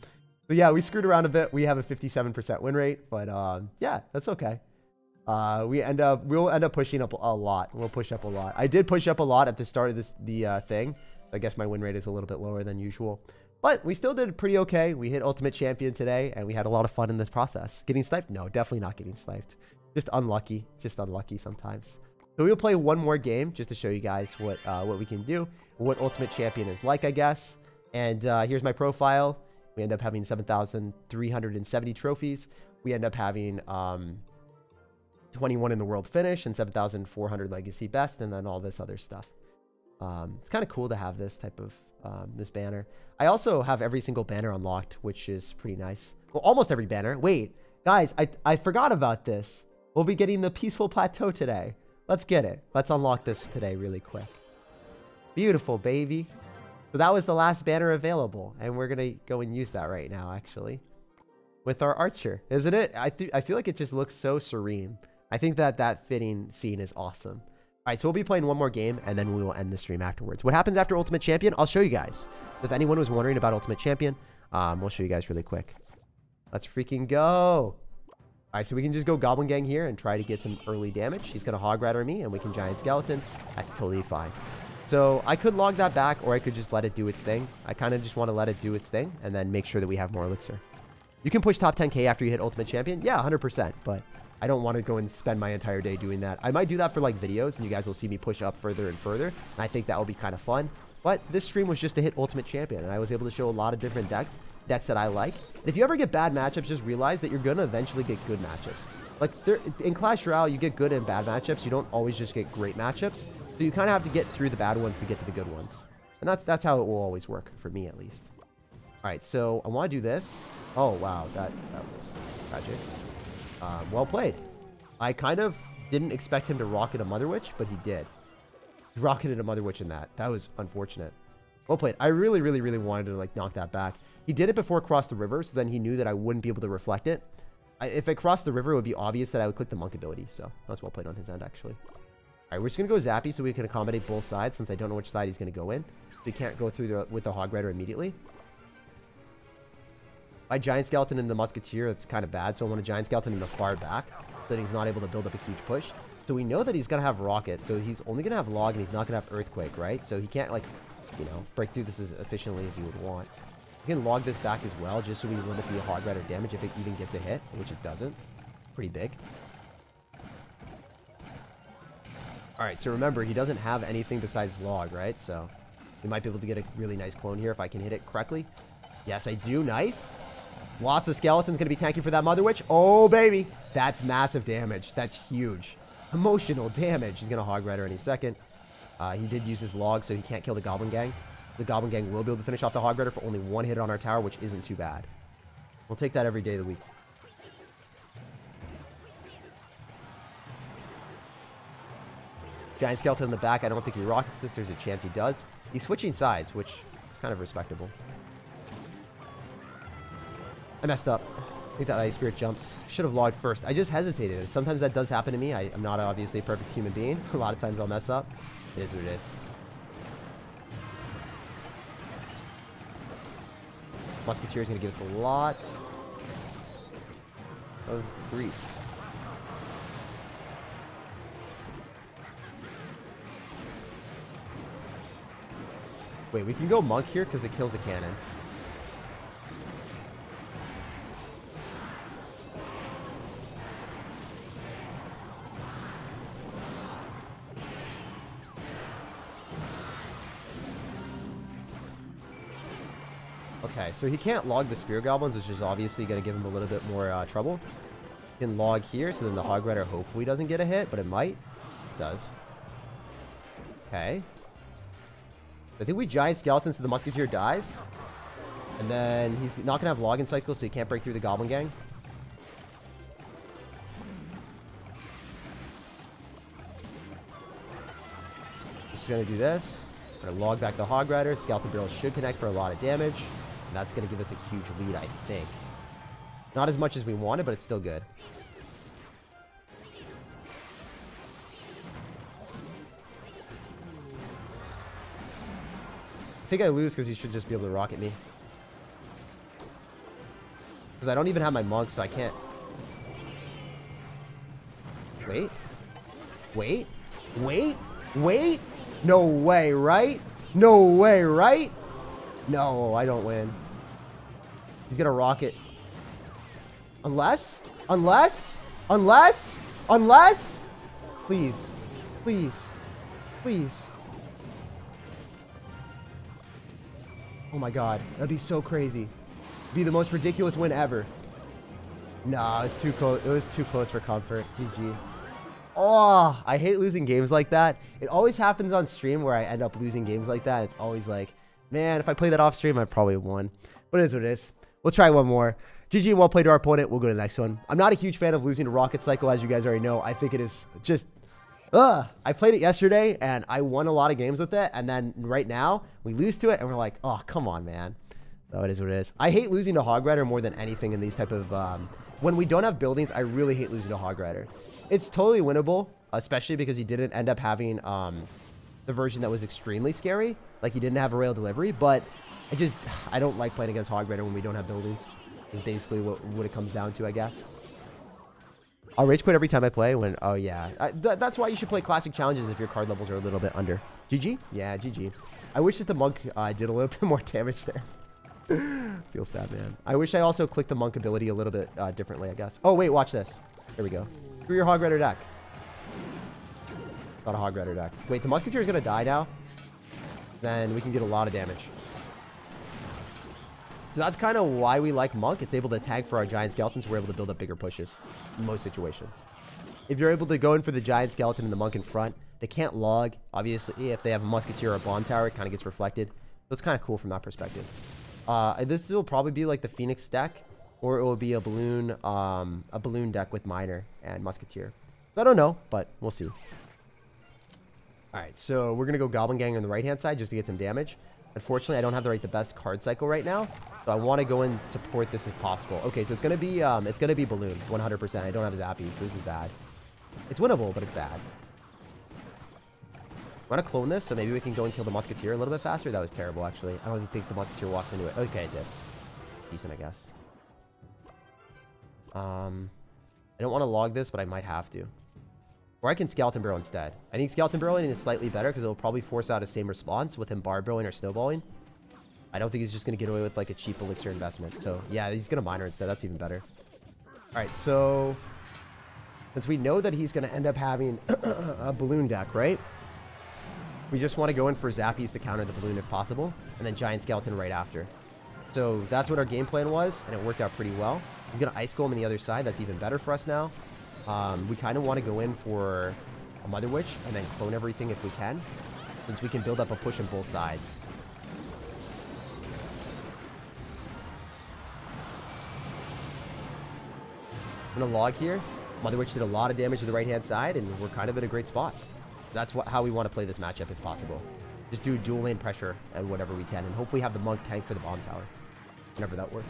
So yeah, we screwed around a bit. We have a 57% win rate, but um, yeah, that's okay. Uh, we end up, we'll end up pushing up a lot. We'll push up a lot. I did push up a lot at the start of this, the uh, thing. I guess my win rate is a little bit lower than usual. But we still did pretty okay. We hit Ultimate Champion today, and we had a lot of fun in this process. Getting sniped? No, definitely not getting sniped. Just unlucky. Just unlucky sometimes. So we'll play one more game just to show you guys what uh, what we can do, what Ultimate Champion is like, I guess. And uh, here's my profile. We end up having 7,370 trophies. We end up having um, 21 in the world finish and 7,400 legacy best, and then all this other stuff. Um, it's kind of cool to have this type of um, this banner. I also have every single banner unlocked, which is pretty nice. Well, almost every banner. Wait, guys, I, I forgot about this. We'll be getting the Peaceful Plateau today. Let's get it. Let's unlock this today really quick. Beautiful, baby. So that was the last banner available, and we're going to go and use that right now, actually. With our Archer, isn't it? I, I feel like it just looks so serene. I think that that fitting scene is awesome. All right, so we'll be playing one more game, and then we will end the stream afterwards. What happens after Ultimate Champion? I'll show you guys. If anyone was wondering about Ultimate Champion, um, we'll show you guys really quick. Let's freaking go. All right, so we can just go Goblin Gang here and try to get some early damage. He's going to Hog Rider me, and we can Giant Skeleton. That's totally fine. So I could log that back, or I could just let it do its thing. I kind of just want to let it do its thing, and then make sure that we have more Elixir. You can push top 10k after you hit Ultimate Champion. Yeah, 100%, but I don't want to go and spend my entire day doing that. I might do that for like videos and you guys will see me push up further and further. And I think that will be kind of fun. But this stream was just to hit Ultimate Champion, and I was able to show a lot of different decks, decks that I like. And if you ever get bad matchups, just realize that you're going to eventually get good matchups. Like, in Clash Royale, you get good and bad matchups. You don't always just get great matchups. So you kind of have to get through the bad ones to get to the good ones. And that's that's how it will always work, for me at least. All right, so I want to do this. Oh, wow, that, that was tragic. Um, well played. I kind of didn't expect him to rocket a Mother Witch, but he did. He rocketed a Mother Witch in that. That was unfortunate. Well played. I really, really, really wanted to like knock that back. He did it before cross the river, so then he knew that I wouldn't be able to reflect it. I, if I crossed the river, it would be obvious that I would click the monk ability. So that was well played on his end, actually. All right, we're just going to go Zappy so we can accommodate both sides since I don't know which side he's going to go in. So he can't go through the, with the Hog Rider immediately. My Giant Skeleton in the Musketeer, that's kind of bad. So I want a Giant Skeleton in the far back so that he's not able to build up a huge push. So we know that he's going to have Rocket. So he's only going to have Log and he's not going to have Earthquake, right? So he can't, like, you know, break through this as efficiently as he would want. You can log this back as well, just so we limit the Hog Rider damage if it even gets a hit, which it doesn't. Pretty big. Alright, so remember, he doesn't have anything besides log, right? So, we might be able to get a really nice clone here if I can hit it correctly. Yes, I do. Nice. Lots of skeletons going to be tanking for that Mother Witch. Oh, baby. That's massive damage. That's huge. Emotional damage. He's going to Hog Rider any second. Uh, he did use his log, so he can't kill the Goblin Gang. The Goblin Gang will be able to finish off the Hog Rider for only one hit on our tower, which isn't too bad. We'll take that every day of the week. Giant Skeleton in the back. I don't think he rockets this. There's a chance he does. He's switching sides, which is kind of respectable. I messed up. I think that Ice Spirit jumps. Should have logged first. I just hesitated. Sometimes that does happen to me. I, am not obviously a perfect human being. a lot of times I'll mess up. It is what it is. Musketeer is going to give us a lot of grief. Wait, we can go monk here because it kills the cannon. So he can't log the Spear Goblins, which is obviously going to give him a little bit more uh, trouble. He can log here, so then the Hog Rider hopefully doesn't get a hit, but it might. It does. Okay. I think we Giant Skeletons so the Musketeer dies. And then he's not going to have Login Cycle, so he can't break through the Goblin Gang. Just going to do this. Going to log back the Hog Rider. Skeleton Barrel should connect for a lot of damage. That's going to give us a huge lead, I think. Not as much as we wanted, but it's still good. I think I lose because he should just be able to rocket me. Because I don't even have my monk, so I can't... Wait. Wait. Wait. Wait. No way, right? No way, right? No, I don't win. He's gonna rocket. Unless? Unless? Unless? Unless? Please. Please. Please. Oh my god. That'd be so crazy. Be the most ridiculous win ever. Nah, it's too close. It was too close for comfort. GG. Oh, I hate losing games like that. It always happens on stream where I end up losing games like that. It's always like, man, if I play that off stream, I probably won. But it is what it is. We'll try one more. GG and well played to our opponent. We'll go to the next one. I'm not a huge fan of losing to Rocket Cycle, as you guys already know. I think it is just Ugh. I played it yesterday and I won a lot of games with it. And then right now we lose to it and we're like, oh, come on, man. So it is what it is. I hate losing to Hog Rider more than anything in these type of... Um, when we don't have buildings, I really hate losing to Hog Rider. It's totally winnable, especially because he didn't end up having um, the version that was extremely scary. Like he didn't have a Royal Delivery, but I just... I don't like playing against Hog Rider when we don't have buildings. Is basically what, what it comes down to, I guess. I'll rage quit every time I play when... Oh, yeah. I, th that's why you should play classic challenges if your card levels are a little bit under. GG? Yeah, GG. I wish that the monk uh, did a little bit more damage there. Feels bad, man. I wish I also clicked the monk ability a little bit uh, differently, I guess. Oh, wait, watch this. There we go. Through your Hog Rider deck. Not a Hog Rider deck. Wait, the Musketeer is going to die now? then we can get a lot of damage. So that's kind of why we like Monk. It's able to tag for our Giant Skeletons. We're able to build up bigger pushes in most situations. If you're able to go in for the Giant Skeleton and the Monk in front, they can't log. Obviously, if they have a Musketeer or a Bomb Tower, it kind of gets reflected. So it's kind of cool from that perspective. Uh, this will probably be like the Phoenix deck, or it will be a balloon, um, a balloon deck with Miner and Musketeer. I don't know, but we'll see. All right, so we're gonna go Goblin Gang on the right-hand side just to get some damage. Unfortunately, I don't have the right the best card cycle right now, so I want to go and support this if possible. Okay, so it's gonna be um, it's gonna be Balloon, 100%. I don't have Zappy, so this is bad. It's winnable, but it's bad. I want to clone this, so maybe we can go and kill the Musketeer a little bit faster. That was terrible, actually. I don't think the Musketeer walks into it. Okay, it did. Decent, I guess. Um, I don't want to log this, but I might have to. Or I can Skeleton Barrel instead. I think Skeleton Barreling is slightly better because it'll probably force out a same response with him Barb Barreling or Snowballing. I don't think he's just going to get away with like a cheap Elixir investment. So yeah, he's going to Miner instead. That's even better. All right, so since we know that he's going to end up having a Balloon deck, right? We just want to go in for Zappies to counter the Balloon if possible, and then Giant Skeleton right after. So that's what our game plan was, and it worked out pretty well. He's going to Ice Golem on the other side. That's even better for us now. Um, we kind of want to go in for a Mother Witch and then clone everything if we can, since we can build up a push on both sides. I'm going to log here. Mother Witch did a lot of damage to the right-hand side, and we're kind of in a great spot. That's what, how we want to play this matchup if possible. Just do dual lane pressure and whatever we can, and hopefully have the Monk tank for the Bomb Tower, whenever that works.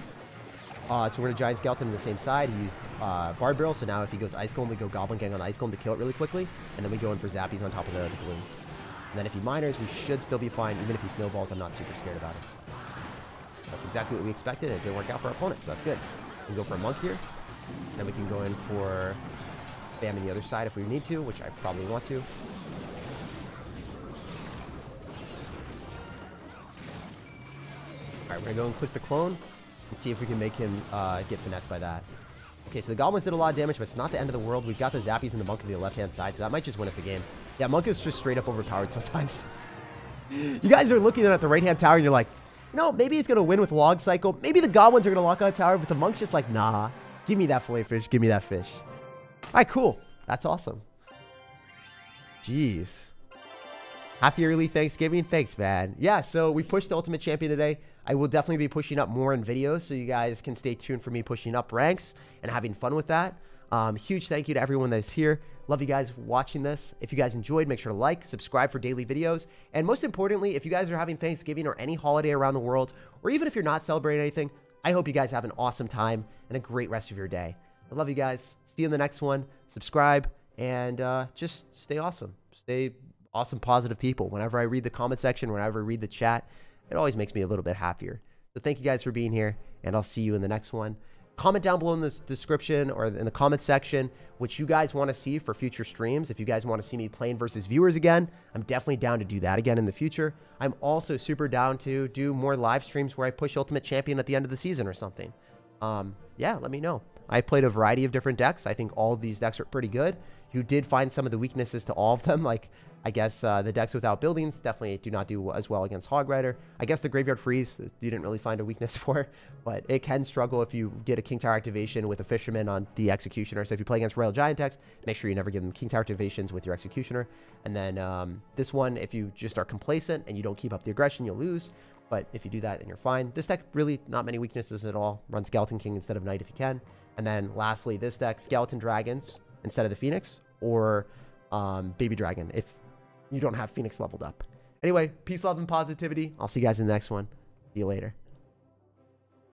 Uh, so we're to Giant Skeleton on the same side. He used uh, Barrel, so now if he goes Ice Golem, we go Goblin Gang on Ice Golem to kill it really quickly, and then we go in for Zappies on top of the, the Balloon. And then if he Miners, we should still be fine. Even if he Snowballs, I'm not super scared about it. That's exactly what we expected. and It didn't work out for our opponent, so that's good. We can go for a Monk here. Then we can go in for Bam on the other side if we need to, which I probably want to. Alright, we're to go and click the clone and see if we can make him uh, get finessed by that. Okay, so the Goblins did a lot of damage, but it's not the end of the world. We've got the Zappies and the Monk on the left-hand side, so that might just win us the game. Yeah, Monk is just straight up overpowered sometimes. you guys are looking at the right-hand tower, and you're like, you know, maybe he's going to win with Log Cycle. Maybe the Goblins are going to lock out a tower, but the Monk's just like, nah, give me that fillet fish. Give me that fish. All right, cool. That's awesome. Jeez. Happy early Thanksgiving. Thanks, man. Yeah, so we pushed the Ultimate Champion today. I will definitely be pushing up more in videos, so you guys can stay tuned for me pushing up ranks and having fun with that. Um, huge thank you to everyone that is here. Love you guys watching this. If you guys enjoyed, make sure to like, subscribe for daily videos. And most importantly, if you guys are having Thanksgiving or any holiday around the world, or even if you're not celebrating anything, I hope you guys have an awesome time and a great rest of your day. I love you guys. See you in the next one. Subscribe and uh, just stay awesome. Stay awesome, positive people. Whenever I read the comment section, whenever I read the chat, it always makes me a little bit happier. So thank you guys for being here, and I'll see you in the next one. Comment down below in the description or in the comment section what you guys want to see for future streams. If you guys want to see me playing versus viewers again, I'm definitely down to do that again in the future. I'm also super down to do more live streams where I push Ultimate Champion at the end of the season or something. Um, yeah, let me know. I played a variety of different decks. I think all these decks are pretty good. You did find some of the weaknesses to all of them, like I guess uh, the decks without buildings definitely do not do as well against Hog Rider. I guess the Graveyard Freeze you didn't really find a weakness for, but it can struggle if you get a King Tower activation with a Fisherman on the Executioner. So if you play against Royal Giant decks, make sure you never give them King Tower activations with your Executioner. And then um, this one, if you just are complacent and you don't keep up the aggression, you'll lose. But if you do that, then you're fine. This deck, really not many weaknesses at all. Run Skeleton King instead of Knight if you can. And then lastly, this deck, Skeleton Dragons instead of the Phoenix, or um, Baby Dragon if you don't have Phoenix leveled up. Anyway, peace, love, and positivity. I'll see you guys in the next one. See you later.